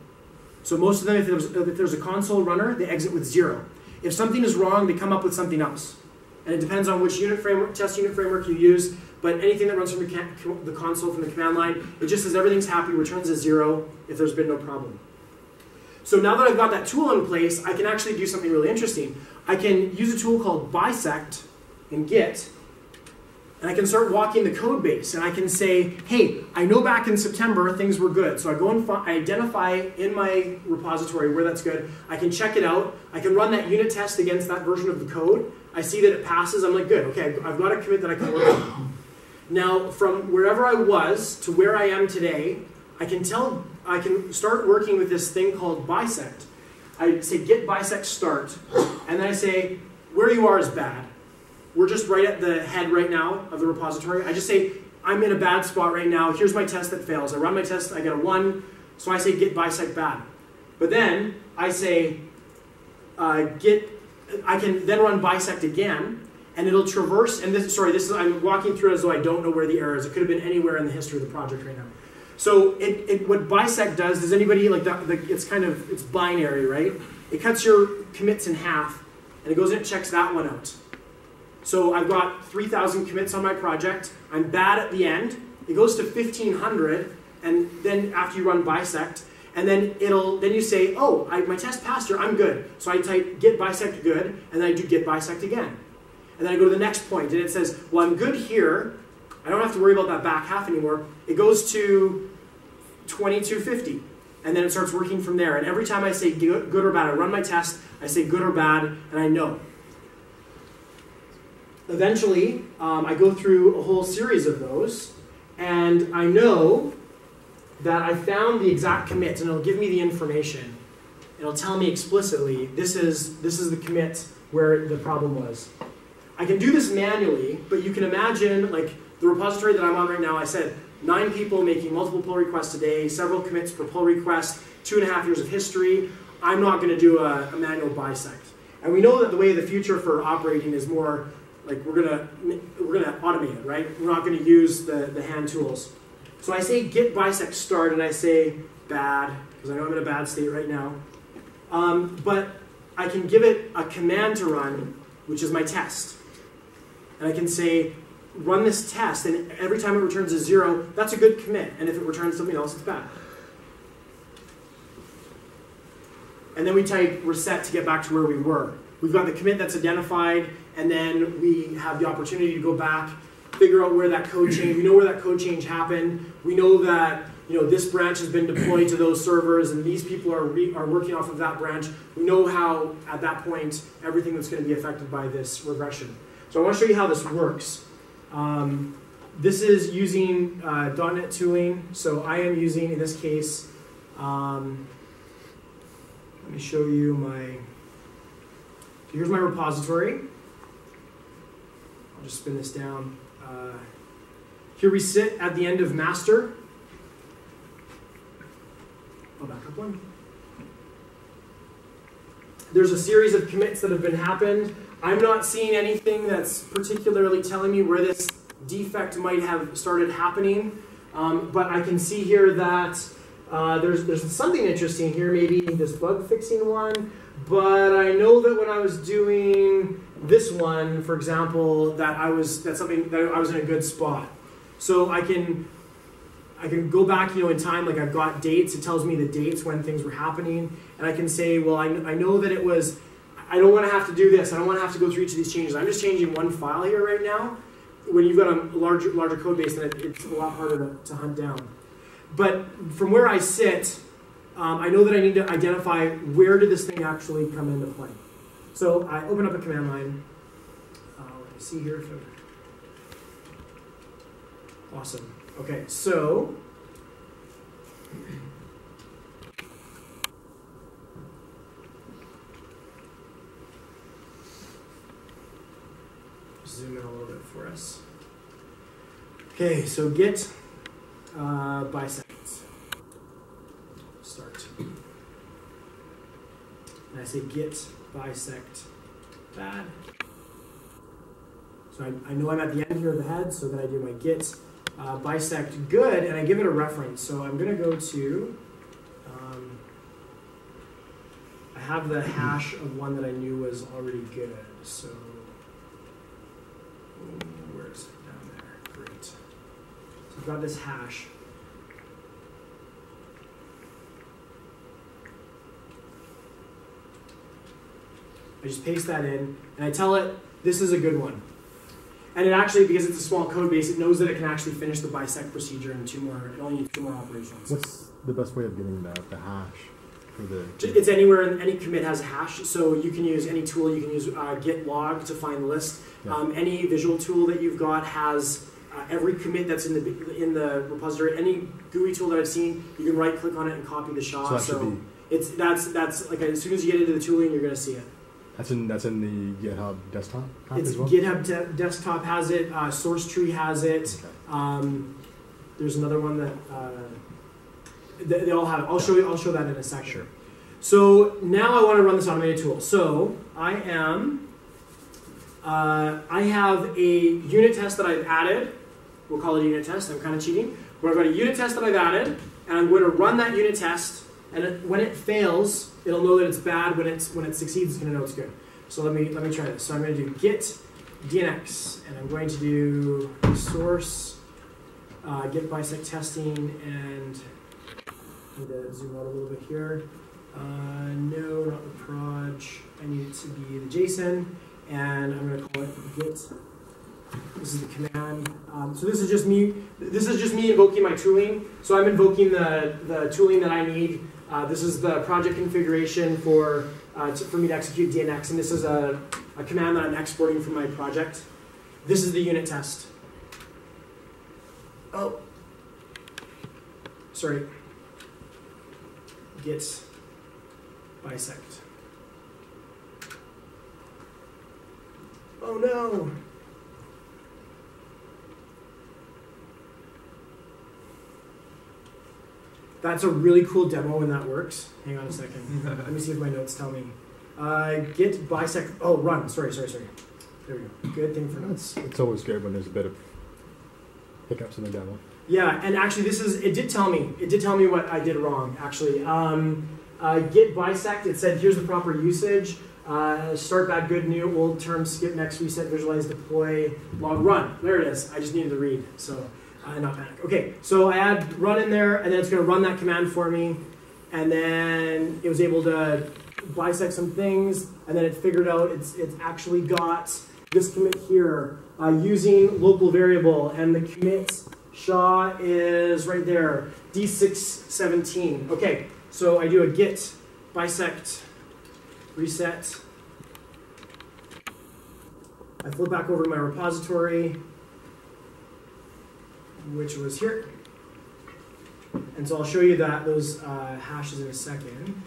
So most of them, if there's, if there's a console runner, they exit with zero. If something is wrong, they come up with something else. And it depends on which unit framework, test unit framework you use, but anything that runs from the, console, from the command line, it just says everything's happy, returns a zero if there's been no problem. So now that I've got that tool in place, I can actually do something really interesting. I can use a tool called bisect in Git, and I can start walking the code base and I can say, hey, I know back in September things were good. So I go and I identify in my repository where that's good. I can check it out. I can run that unit test against that version of the code. I see that it passes. I'm like, good, okay, I've got a commit that I can work on. Now, from wherever I was to where I am today, I can tell, I can start working with this thing called bisect. I say git bisect start, and then I say, where you are is bad we're just right at the head right now of the repository. I just say, I'm in a bad spot right now. Here's my test that fails. I run my test, I get a one, so I say git bisect bad. But then I say uh, git, I can then run bisect again, and it'll traverse, and this, sorry, this is, I'm walking through it as though I don't know where the error is. It could have been anywhere in the history of the project right now. So it, it what bisect does, does anybody, like, the, the, it's kind of, it's binary, right? It cuts your commits in half, and it goes in and checks that one out. So I've got 3,000 commits on my project. I'm bad at the end. It goes to 1,500, and then after you run bisect, and then it'll then you say, oh, I, my test passed here. I'm good. So I type git bisect good, and then I do git bisect again, and then I go to the next point, and it says, well, I'm good here. I don't have to worry about that back half anymore. It goes to 2250, and then it starts working from there. And every time I say good, good or bad, I run my test. I say good or bad, and I know eventually, um, I go through a whole series of those, and I know that I found the exact commit, and it'll give me the information. It'll tell me explicitly this is this is the commit where the problem was. I can do this manually, but you can imagine like the repository that I'm on right now. I said nine people making multiple pull requests a day, several commits per pull request, two and a half years of history. I'm not going to do a, a manual bisect. And we know that the way of the future for operating is more like we're gonna we're gonna automate it, right? We're not gonna use the, the hand tools. So I say git bisect start and I say bad, because I know I'm in a bad state right now. Um, but I can give it a command to run, which is my test. And I can say, run this test, and every time it returns a zero, that's a good commit. And if it returns something else, it's bad. And then we type reset to get back to where we were. We've got the commit that's identified, and then we have the opportunity to go back, figure out where that code change. We know where that code change happened. We know that you know this branch has been deployed to those servers, and these people are re- are working off of that branch. We know how at that point everything that's going to be affected by this regression. So I want to show you how this works. Um, this is using uh, .NET tooling. So I am using in this case. Um, let me show you my. Here's my repository. I'll just spin this down. Uh, here we sit at the end of master. I'll back up one. There's a series of commits that have been happened. I'm not seeing anything that's particularly telling me where this defect might have started happening, um, but I can see here that uh, there's, there's something interesting here, maybe this bug fixing one, but I know that when I was doing this one, for example, that I was that's something that I was in a good spot. So I can I can go back, you know, in time, like I've got dates. It tells me the dates when things were happening, and I can say, well, I, I know that it was. I don't want to have to do this. I don't want to have to go through each of these changes. I'm just changing one file here right now. When you've got a larger larger code base, then it, it's a lot harder to, to hunt down. But from where I sit, um, I know that I need to identify where did this thing actually come into play. So I open up a command line. Uh, let me see here. Awesome. Okay, so zoom in a little bit for us. Okay, so git uh, bisect start. And I say git bisect bad. So I, I know I'm at the end here of the head, so then I do my git uh, bisect good, and I give it a reference. So I'm going to go to, um, I have the hash of one that I knew was already good. So, where is it down there? Great. So I've got this hash. I just paste that in, and I tell it this is a good one. And it actually, because it's a small code base, it knows that it can actually finish the bisect procedure in two more, it only needs two more operations.
What's the best way of getting the, the hash for the?
It's anywhere, and any commit has a hash, so you can use any tool. You can use uh, git log to find the list.
Yeah.
Um, any visual tool that you've got has uh, every commit that's in the in the repository. Any GUI tool that I've seen, you can right click on it and copy the SHA.
So that should be
it's that's that's like as soon as you get into the tooling, you're going to see it.
that's in that's in the GitHub desktop
It's
well.
GitHub de- desktop has it. Uh, SourceTree has it.
Okay.
Um, there's another one that uh, they, they all have. It. I'll show you. I'll show that in a second.
Sure.
So now I want to run this automated tool. So I am. Uh, I have a unit test that I've added. We'll call it a unit test. I'm kind of cheating. We're going to unit test that I've added, and I'm going to run that unit test. And it, when it fails, it'll know that it's bad. When it's when it succeeds, it's going to know it's good. So let me let me try this. So I'm going to do git dnx, and I'm going to do source uh, git bisect testing, and I need to zoom out a little bit here. Uh, no, not the proj. I need it to be the JSON, and I'm going to call it git. This is the command. Um, so this is just me. This is just me invoking my tooling. So I'm invoking the the tooling that I need. Uh, this is the project configuration for uh, to, for me to execute DNX, and this is a, a command that I'm exporting from my project. This is the unit test. Oh. sorry, git bisect. Oh no. That's a really cool demo when that works. Hang on a second. Let me see if my notes tell me. Uh, git bisect. Oh, run. Sorry, sorry, sorry. There we go. Good thing for notes.
It's, it's always good when there's a bit of hiccups in the demo.
Yeah, and actually, this is. It did tell me. It did tell me what I did wrong. Actually, um, uh, git bisect. It said here's the proper usage. Uh, start bad, good, new, old term, skip, next, reset, visualize, deploy, log, run. There it is. I just needed to read. So, uh, not panic. Okay, so I add run in there, and then it's going to run that command for me, and then it was able to bisect some things, and then it figured out it's it's actually got this commit here uh, using local variable, and the commit SHA is right there, D617. Okay, so I do a git bisect reset. I flip back over to my repository, which was here. And so I'll show you that those uh, hashes in a second.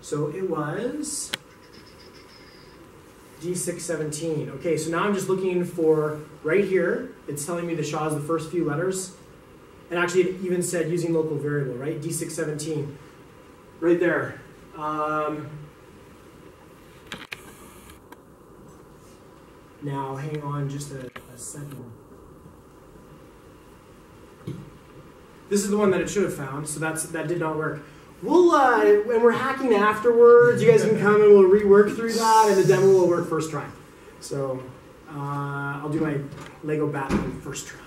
So it was D617. Okay, so now I'm just looking for right here. It's telling me the SHA is the first few letters. And actually, it even said using local variable, right? D617. Right there. Um, now, hang on just a, a second. This is the one that it should have found, so that's that did not work. We'll uh, when we're hacking afterwards, you guys can come and we'll rework through that, and the demo will work first try. So uh, I'll do my Lego Batman first try.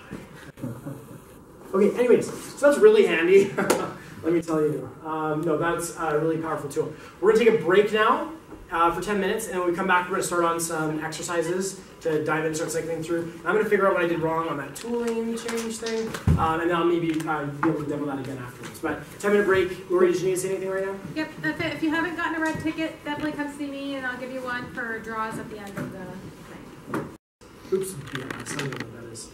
Okay, anyways, so that's really handy. Let me tell you. Um, no, that's a really powerful tool. We're gonna take a break now uh, for 10 minutes, and when we come back, we're gonna start on some exercises to dive in and start cycling through. I'm gonna figure out what I did wrong on that tooling change thing, um, and then I'll maybe uh, be able to demo that again afterwards. But 10 minute break. Lori, did you need to say anything right now?
Yep, that's it. If you haven't gotten a red ticket, definitely come see me and I'll give you one for draws at the end of the thing.
Oops, yeah, I don't know what that is.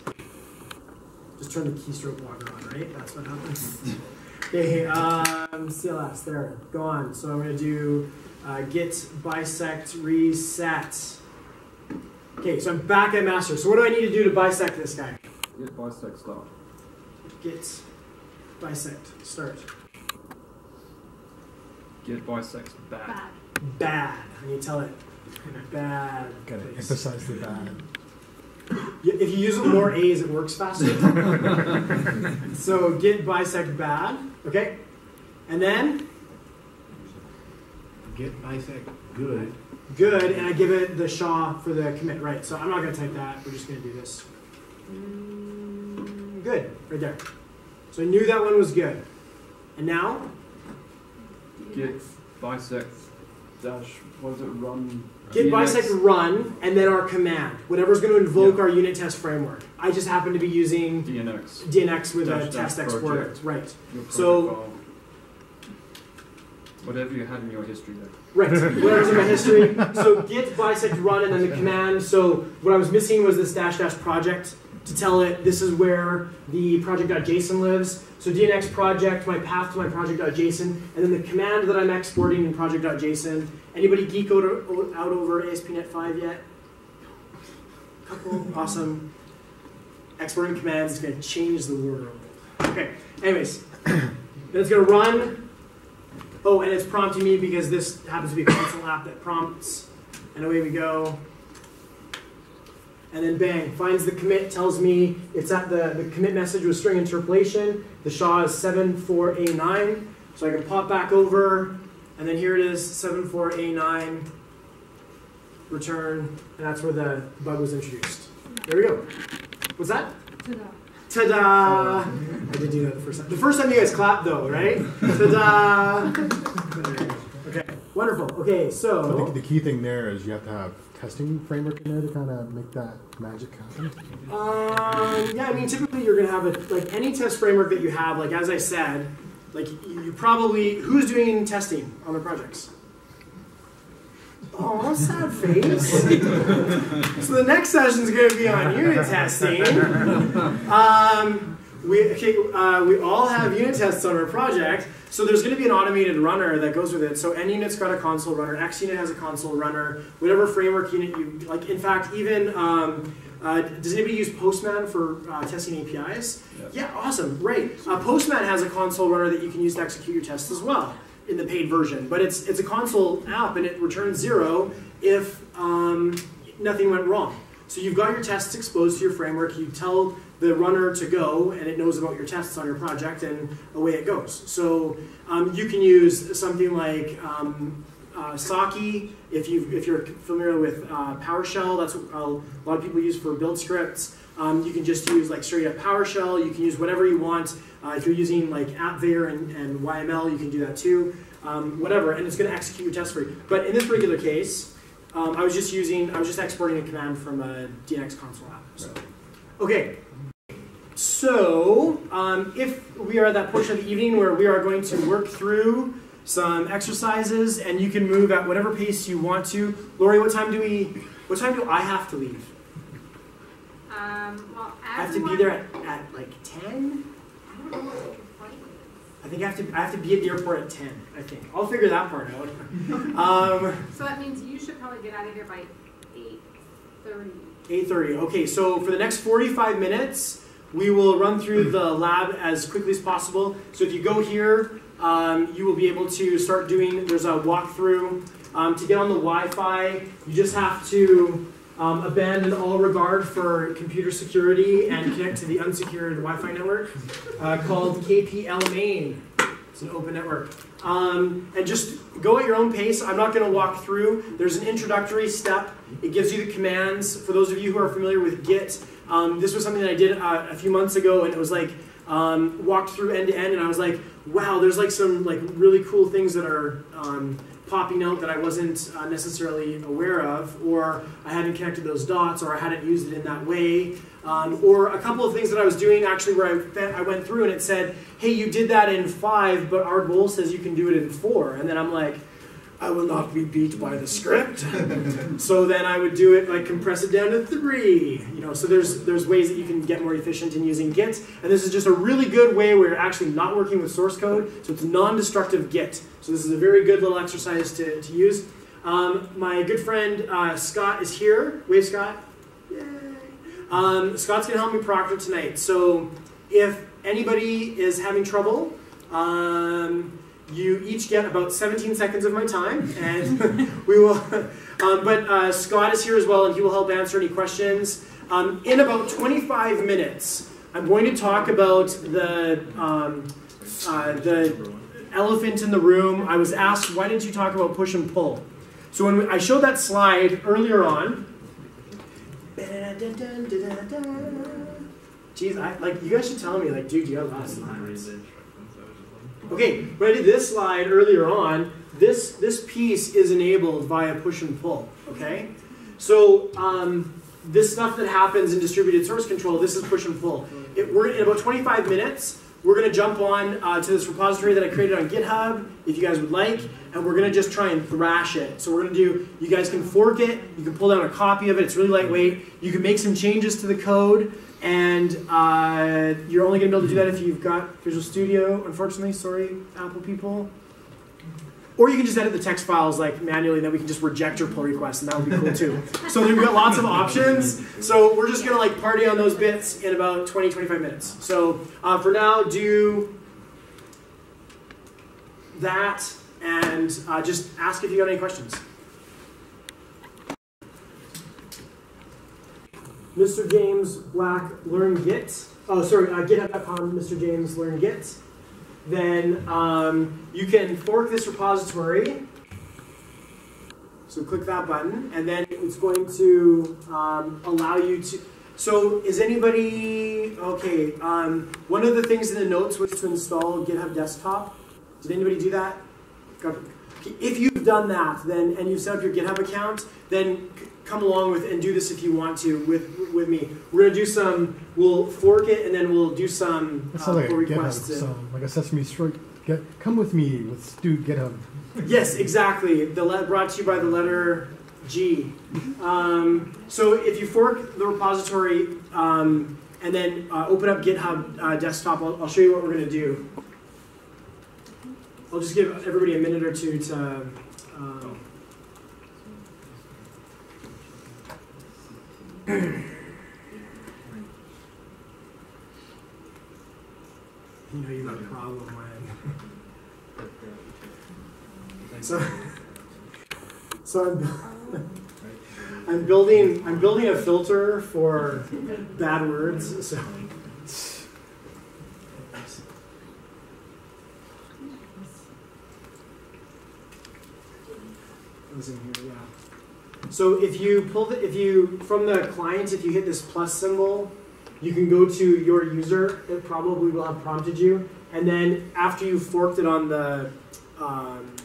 Just turn the keystroke logger on, right? That's what happens. okay, um, CLS, there, go on. So I'm gonna do uh, git bisect reset. Okay, so I'm back at master. So what do I need to do to bisect this guy?
Get bisect start.
Git bisect start.
Get bisect bad.
Bad.
Bad. I need to tell it. Bad.
Gotta emphasize the bad.
If you use more A's, it works faster. so get bisect bad. Okay, and then
Get bisect good.
Good, and I give it the SHA for the commit. Right. So I'm not gonna type that. We're just gonna do this. Mm, Good, right there. So I knew that one was good. And now
Git bisect dash. What is it? Run.
git
DNX.
bisect run, and then our command, whatever's gonna invoke
Yeah.
our unit test framework. I just happen to be using
DNX.
DNX with a
Dash dash
test exporter. Right. So-
file. Whatever you had in your history there.
Right, whatever's in my history. So git bisect run and then the command. So what I was missing was this dash dash project to tell it this is where the project.json lives. So DNX project, my path to my project.json, and then the command that I'm exporting in project.json. Anybody geek out, out over ASP.NET 5 yet? Couple, awesome. Exporting commands is going to change the world. Okay, anyways, then it's going to run. Oh, and it's prompting me because this happens to be a console app that prompts, and away we go. And then bang, finds the commit, tells me it's at the, the commit message with string interpolation. The SHA is 74A9. So I can pop back over, and then here it is, 74A9, return, and that's where the bug was introduced. There we go. What's that?
Ta-da.
Ta-da! I did do that the first time. The first time you guys clapped though, right? Ta-da! There you go. Okay, wonderful. Okay,
But the,
so
the key thing there is you have to have testing framework in there to kind of make that magic happen.
um, yeah, I mean typically you're gonna have a like any test framework that you have. Like as I said, like you you probably who's doing testing on their projects. Oh, sad face. so the next session is going to be on unit testing. Um, we okay, uh, we all have unit tests on our project, so there's going to be an automated runner that goes with it. So NUnit's got a console runner, xUnit has a console runner, whatever framework unit you like. In fact, even um, uh, does anybody use Postman for uh, testing APIs? Yeah, awesome, right. Uh, Postman has a console runner that you can use to execute your tests as well in the paid version, but it's it's a console app and it returns zero if um, nothing went wrong. So you've got your tests exposed to your framework. You tell the runner to go, and it knows about your tests on your project, and away it goes. So um, you can use something like um, uh, psake if you if you're familiar with uh, PowerShell. That's what a lot of people use for build scripts. Um, you can just use like straight up PowerShell. You can use whatever you want. Uh, if you're using like AppVeyor and, and YML, you can do that too. Um, whatever, and it's going to execute your test for you. But in this particular case, um, I was just using, I was just exporting a command from a DNX console app. So. Okay, so um, if we are at that portion of the evening where we are going to work through some exercises and you can move at whatever pace you want to. Lori, what time do we, what time do I have to leave?
Um, well,
I have to be there at, at like 10?
I don't know what your flight is.
I think I have to, I have to be at the airport at 10, I think. I'll figure that part out. um,
So that means you should probably get out of here by eight thirty.
8.30. Okay, so for the next 45 minutes, we will run through the lab as quickly as possible. So if you go here, um, you will be able to start doing, there's a walkthrough. Um, to get on the Wi-Fi, you just have to um, abandon all regard for computer security and connect to the unsecured Wi-Fi network uh, called KPL Main. It's an open network. Um, and just go at your own pace. I'm not going to walk through. There's an introductory step. It gives you the commands. For those of you who are familiar with Git, um, this was something that I did uh, a few months ago, and it was like um, walked through end to end, and I was like, wow, there's like some like really cool things that are um, popping out that I wasn't uh, necessarily aware of, or I hadn't connected those dots, or I hadn't used it in that way. Um, or a couple of things that I was doing actually where I, I went through and it said, hey, you did that in five, but our goal says you can do it in four. And then I'm like, I will not be beat by the script. so then I would do it, like compress it down to three. You know, so there's there's ways that you can get more efficient in using Git. And this is just a really good way where you're actually not working with source code. So it's non-destructive Git. So this is a very good little exercise to, to use. Um, my good friend uh, Scott is here. Wave Scott. Yay. Um, Scott's gonna help me proctor tonight. So if anybody is having trouble, um, you each get about 17 seconds of my time, and we will. Um, but uh, Scott is here as well, and he will help answer any questions. Um, in about 25 minutes, I'm going to talk about the um, uh, the elephant in the room. I was asked, why didn't you talk about push and pull? So when we, I showed that slide earlier on. Jeez, I, like you guys should tell me, like, dude, you have. Okay, did this slide earlier on, this this piece is enabled via push and pull. Okay, so um, this stuff that happens in distributed source control, this is push and pull. It, we're in about 25 minutes. We're going to jump on uh, to this repository that I created on GitHub, if you guys would like, and we're going to just try and thrash it. So we're going to do. You guys can fork it. You can pull down a copy of it. It's really lightweight. You can make some changes to the code. And uh, you're only going to be able to do that if you've got Visual Studio, unfortunately. Sorry, Apple people. Or you can just edit the text files like manually, and then we can just reject your pull request, and that would be cool too. so we've got lots of options. So we're just gonna like party on those bits in about 20, 25 minutes. So uh, for now, do that, and uh, just ask if you got any questions. Mr. James Black Learn Git. Oh, sorry, uh, GitHub.com, Mr. James Learn Git. Then um, you can fork this repository. So click that button, and then it's going to um, allow you to. So is anybody okay? Um, one of the things in the notes was to install GitHub Desktop. Did anybody do that? If you've done that, then and you've set up your GitHub account, then come along with and do this if you want to with with me. We're gonna do some. We'll fork it, and then we'll do some uh,
like
pull
GitHub
requests.
song, like a Sesame Street. Get, come with me with Stu GitHub.
Yes, exactly. The le- brought to you by the letter G. Um, so if you fork the repository um, and then uh, open up GitHub uh, desktop. I'll, I'll show you what we're going to do. I'll just give everybody a minute or two to. Um, you know you got a problem when. So, so I'm, I'm building I'm building a filter for bad words. So. here, yeah. So if you pull the, if you, from the client, if you hit this plus symbol, you can go to your user, it probably will have prompted you, and then after you forked it on the, um,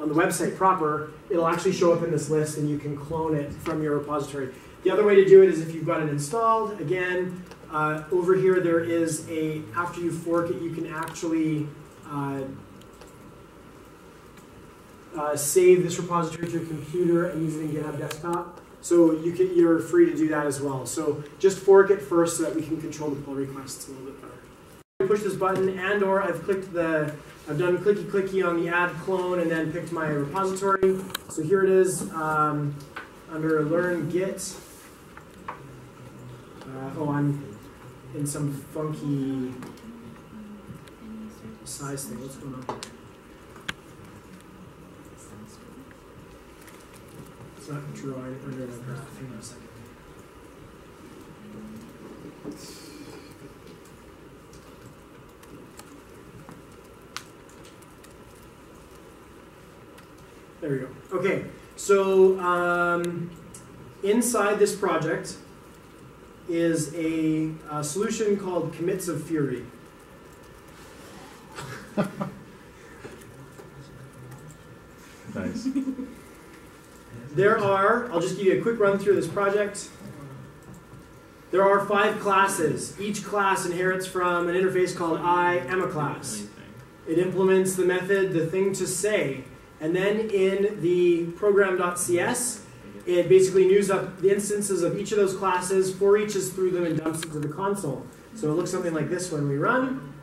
on the website proper, it'll actually show up in this list and you can clone it from your repository. The other way to do it is if you've got it installed, again, uh, over here there is a, after you fork it, you can actually uh, uh, save this repository to your computer and use it in GitHub Desktop. So you can, you're free to do that as well. So just fork it first so that we can control the pull requests a little bit better. I push this button and or I've clicked the, I've done clicky clicky on the add clone and then picked my repository. So here it is um, under learn git. Uh, oh, I'm in some funky size thing. What's going on? It's not drawing under the graph. Hang on a second. There we go. Okay, so um, inside this project is a, a solution called commits of fury.
Nice.
There are, I'll just give you a quick run through this project. There are five classes. Each class inherits from an interface called I am a class. It implements the method the thing to say. And then in the program.cs, it basically news up the instances of each of those classes, for each through them and dumps it to the console. So it looks something like this when we run.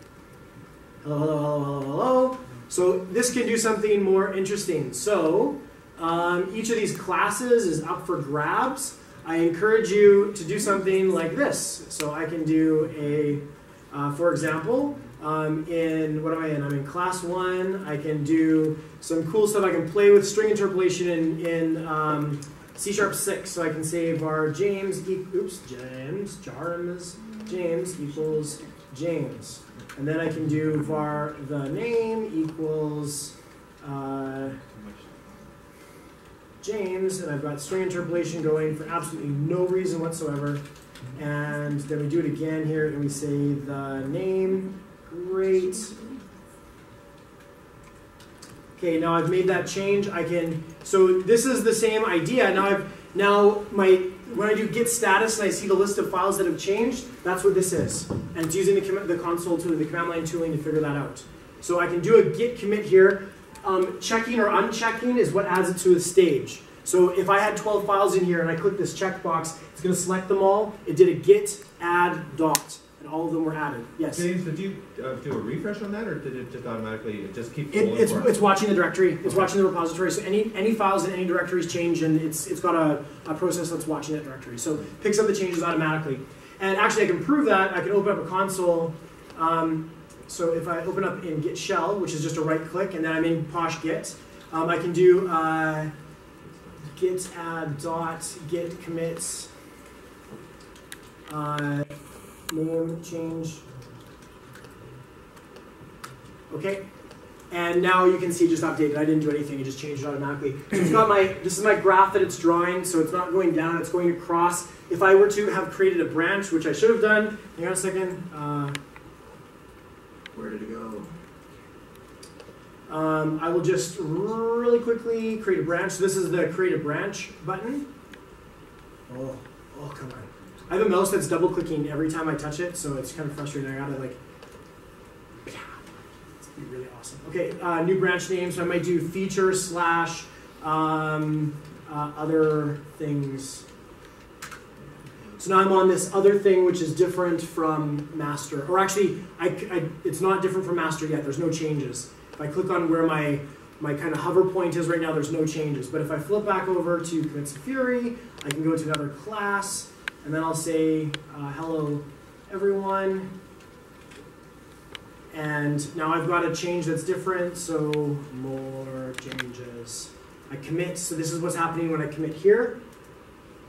Hello, hello, hello, hello, hello. So this can do something more interesting. So um, each of these classes is up for grabs. I encourage you to do something like this. So I can do a, uh, for example, um, in, what am I in? I'm in class one. I can do some cool stuff. I can play with string interpolation in, in um, C sharp 6. So I can say var James, e oops, James, James, James equals James. And then I can do var the name equals uh, James, and I've got string interpolation going for absolutely no reason whatsoever. And then we do it again here, and we say the name, great. Okay, now I've made that change. I can, so this is the same idea. Now I've, now my, when I do git status and I see the list of files that have changed, that's what this is. And it's using the, the console tool, the command line tooling to figure that out. So I can do a git commit here. Um, checking or unchecking is what adds it to a stage. So if I had 12 files in here and I click this checkbox, it's going to select them all. It did a git add dot, and all of them were added. Yes.
James, did you uh, do a refresh on that, or did it just automatically it just keep
It, it's, it's watching the directory. It's watching the repository. So any any files in any directories change, and it's it's got a, a process that's watching that directory. So it picks up the changes automatically. And actually, I can prove that. I can open up a console. Um, so if I open up in Git shell, which is just a right click, and then I'm in Posh Git, um, I can do uh, git add dot git commits uh, name change. Okay, and now you can see just updated. I didn't do anything; it just changed automatically. So it's got my this is my graph that it's drawing, so it's not going down; it's going across. If I were to have created a branch, which I should have done, hang on a second. Uh,
Where did it go?
Um, I will just really quickly create a branch. This is the create a branch button. Oh, oh, come on. I have a mouse that's double clicking every time I touch it, so it's kind of frustrating. I gotta like, it's be really awesome. Okay, uh, new branch name. So I might do feature slash um, uh, other things. So now I'm on this other thing which is different from master. Or actually, I, I- it's not different from master yet. There's no changes. If I click on where my, my kind of hover point is right now, there's no changes. But if I flip back over to Commits Fury, I can go to another class, and then I'll say, uh, hello, everyone. And now I've got a change that's different, so more changes. I commit, so this is what's happening when I commit here.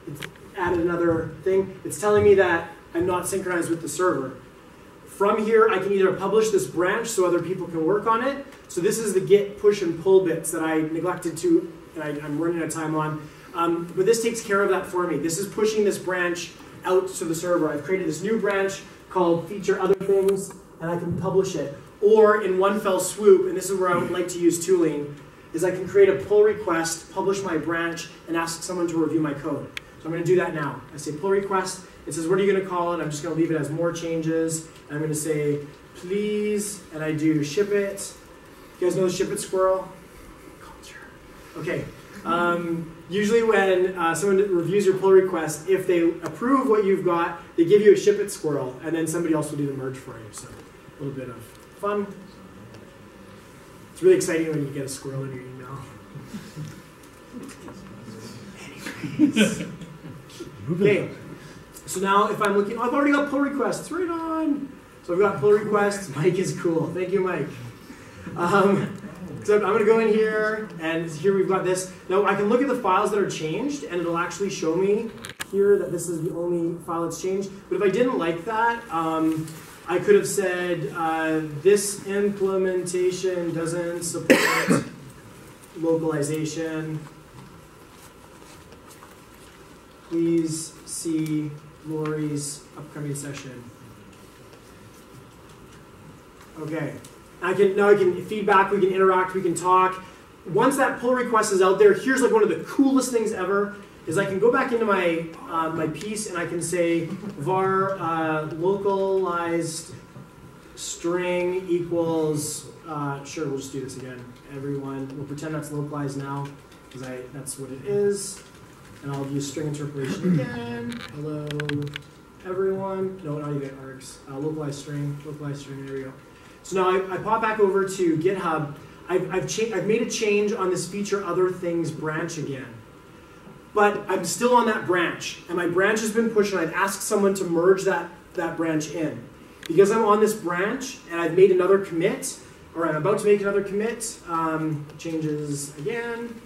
It's added another thing. It's telling me that I'm not synchronized with the server. From here, I can either publish this branch so other people can work on it. So this is the git push and pull bits that I neglected to, and I, I'm running out of time on. Um, but this takes care of that for me. This is pushing this branch out to the server. I've created this new branch called feature other things, and I can publish it. Or in one fell swoop, and this is where I would like to use tooling, is I can create a pull request, publish my branch, and ask someone to review my code. So I'm going to do that now. I say pull request. It says, what are you going to call it? I'm just going to leave it as more changes. And I'm going to say, please, and I do ship it. You guys know the ship it squirrel? Culture. Okay. Um, usually when uh, someone reviews your pull request, if they approve what you've got, they give you a ship it squirrel, and then somebody else will do the merge for you. So a little bit of fun. It's really exciting when you get a squirrel in your email. Okay, so now if I'm looking, oh, I've already got pull requests, right on. So I've got pull requests. Mike is cool. Thank you, Mike. Um, so I'm going to go in here, and here we've got this. Now I can look at the files that are changed, and it'll actually show me here that this is the only file that's changed. But if I didn't like that, um, I could have said uh, this implementation doesn't support localization. Please see Lori's upcoming session. Okay. I can now I can feedback, we can interact, we can talk. Once that pull request is out there, here's like one of the coolest things ever is I can go back into my uh, my piece and I can say var uh, localized string equals uh, sure we'll just do this again. Everyone, we'll pretend that's localized now because I that's what it is, and I'll use string interpolation again. Hello, everyone. No, not even args. Uh, localized string, localized string. There we go. So now I, I pop back over to GitHub. I've, I've, I've made a change on this feature other things branch again. But I'm still on that branch, and my branch has been pushed, and I've asked someone to merge that, that branch in. Because I'm on this branch, and I've made another commit, or I'm about to make another commit, um, changes again.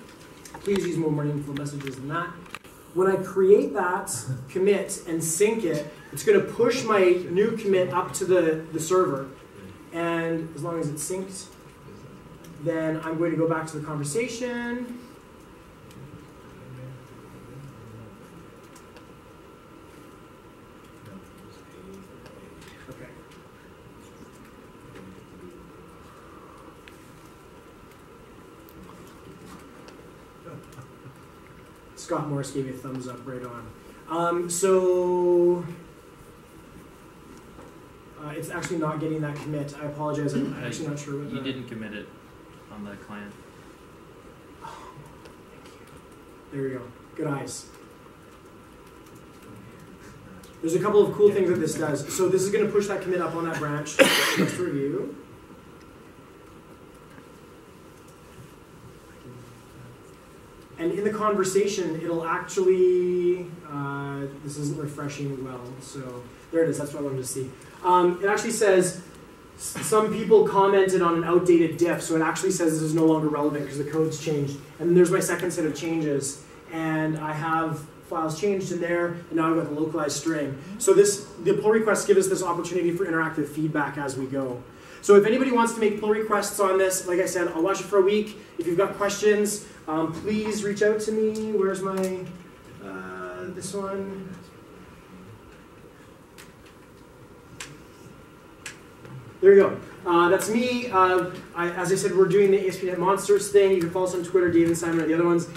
Please use more meaningful messages than that. When I create that commit and sync it, it's going to push my new commit up to the, the server. And as long as it's synced, then I'm going to go back to the conversation. Scott Morris gave me a thumbs up right on. Um, so uh, it's actually not getting that commit. I apologize. I'm
Uh,
actually not sure what
You
the-
didn't commit it on the client.
There we go. Good eyes. There's a couple of cool things that this does. So this is going to push that commit up on that branch. Let's review. And in the conversation, it'll actually, uh, this isn't refreshing well, so there it is, that's what I wanted to see. Um, it actually says, some people commented on an outdated diff, so it actually says this is no longer relevant because the code's changed. And then there's my second set of changes, and I have files changed in there, and now I've got the localized string. So this, the pull requests give us this opportunity for interactive feedback as we go. So if anybody wants to make pull requests on this, like I said, I'll watch it for a week. If you've got questions, um, please reach out to me. Where's my, uh, this one? There you go. Uh, that's me. Uh, I, as I said, we're doing the ASP.NET Monsters thing. You can follow us on Twitter, David Simon, or the other ones.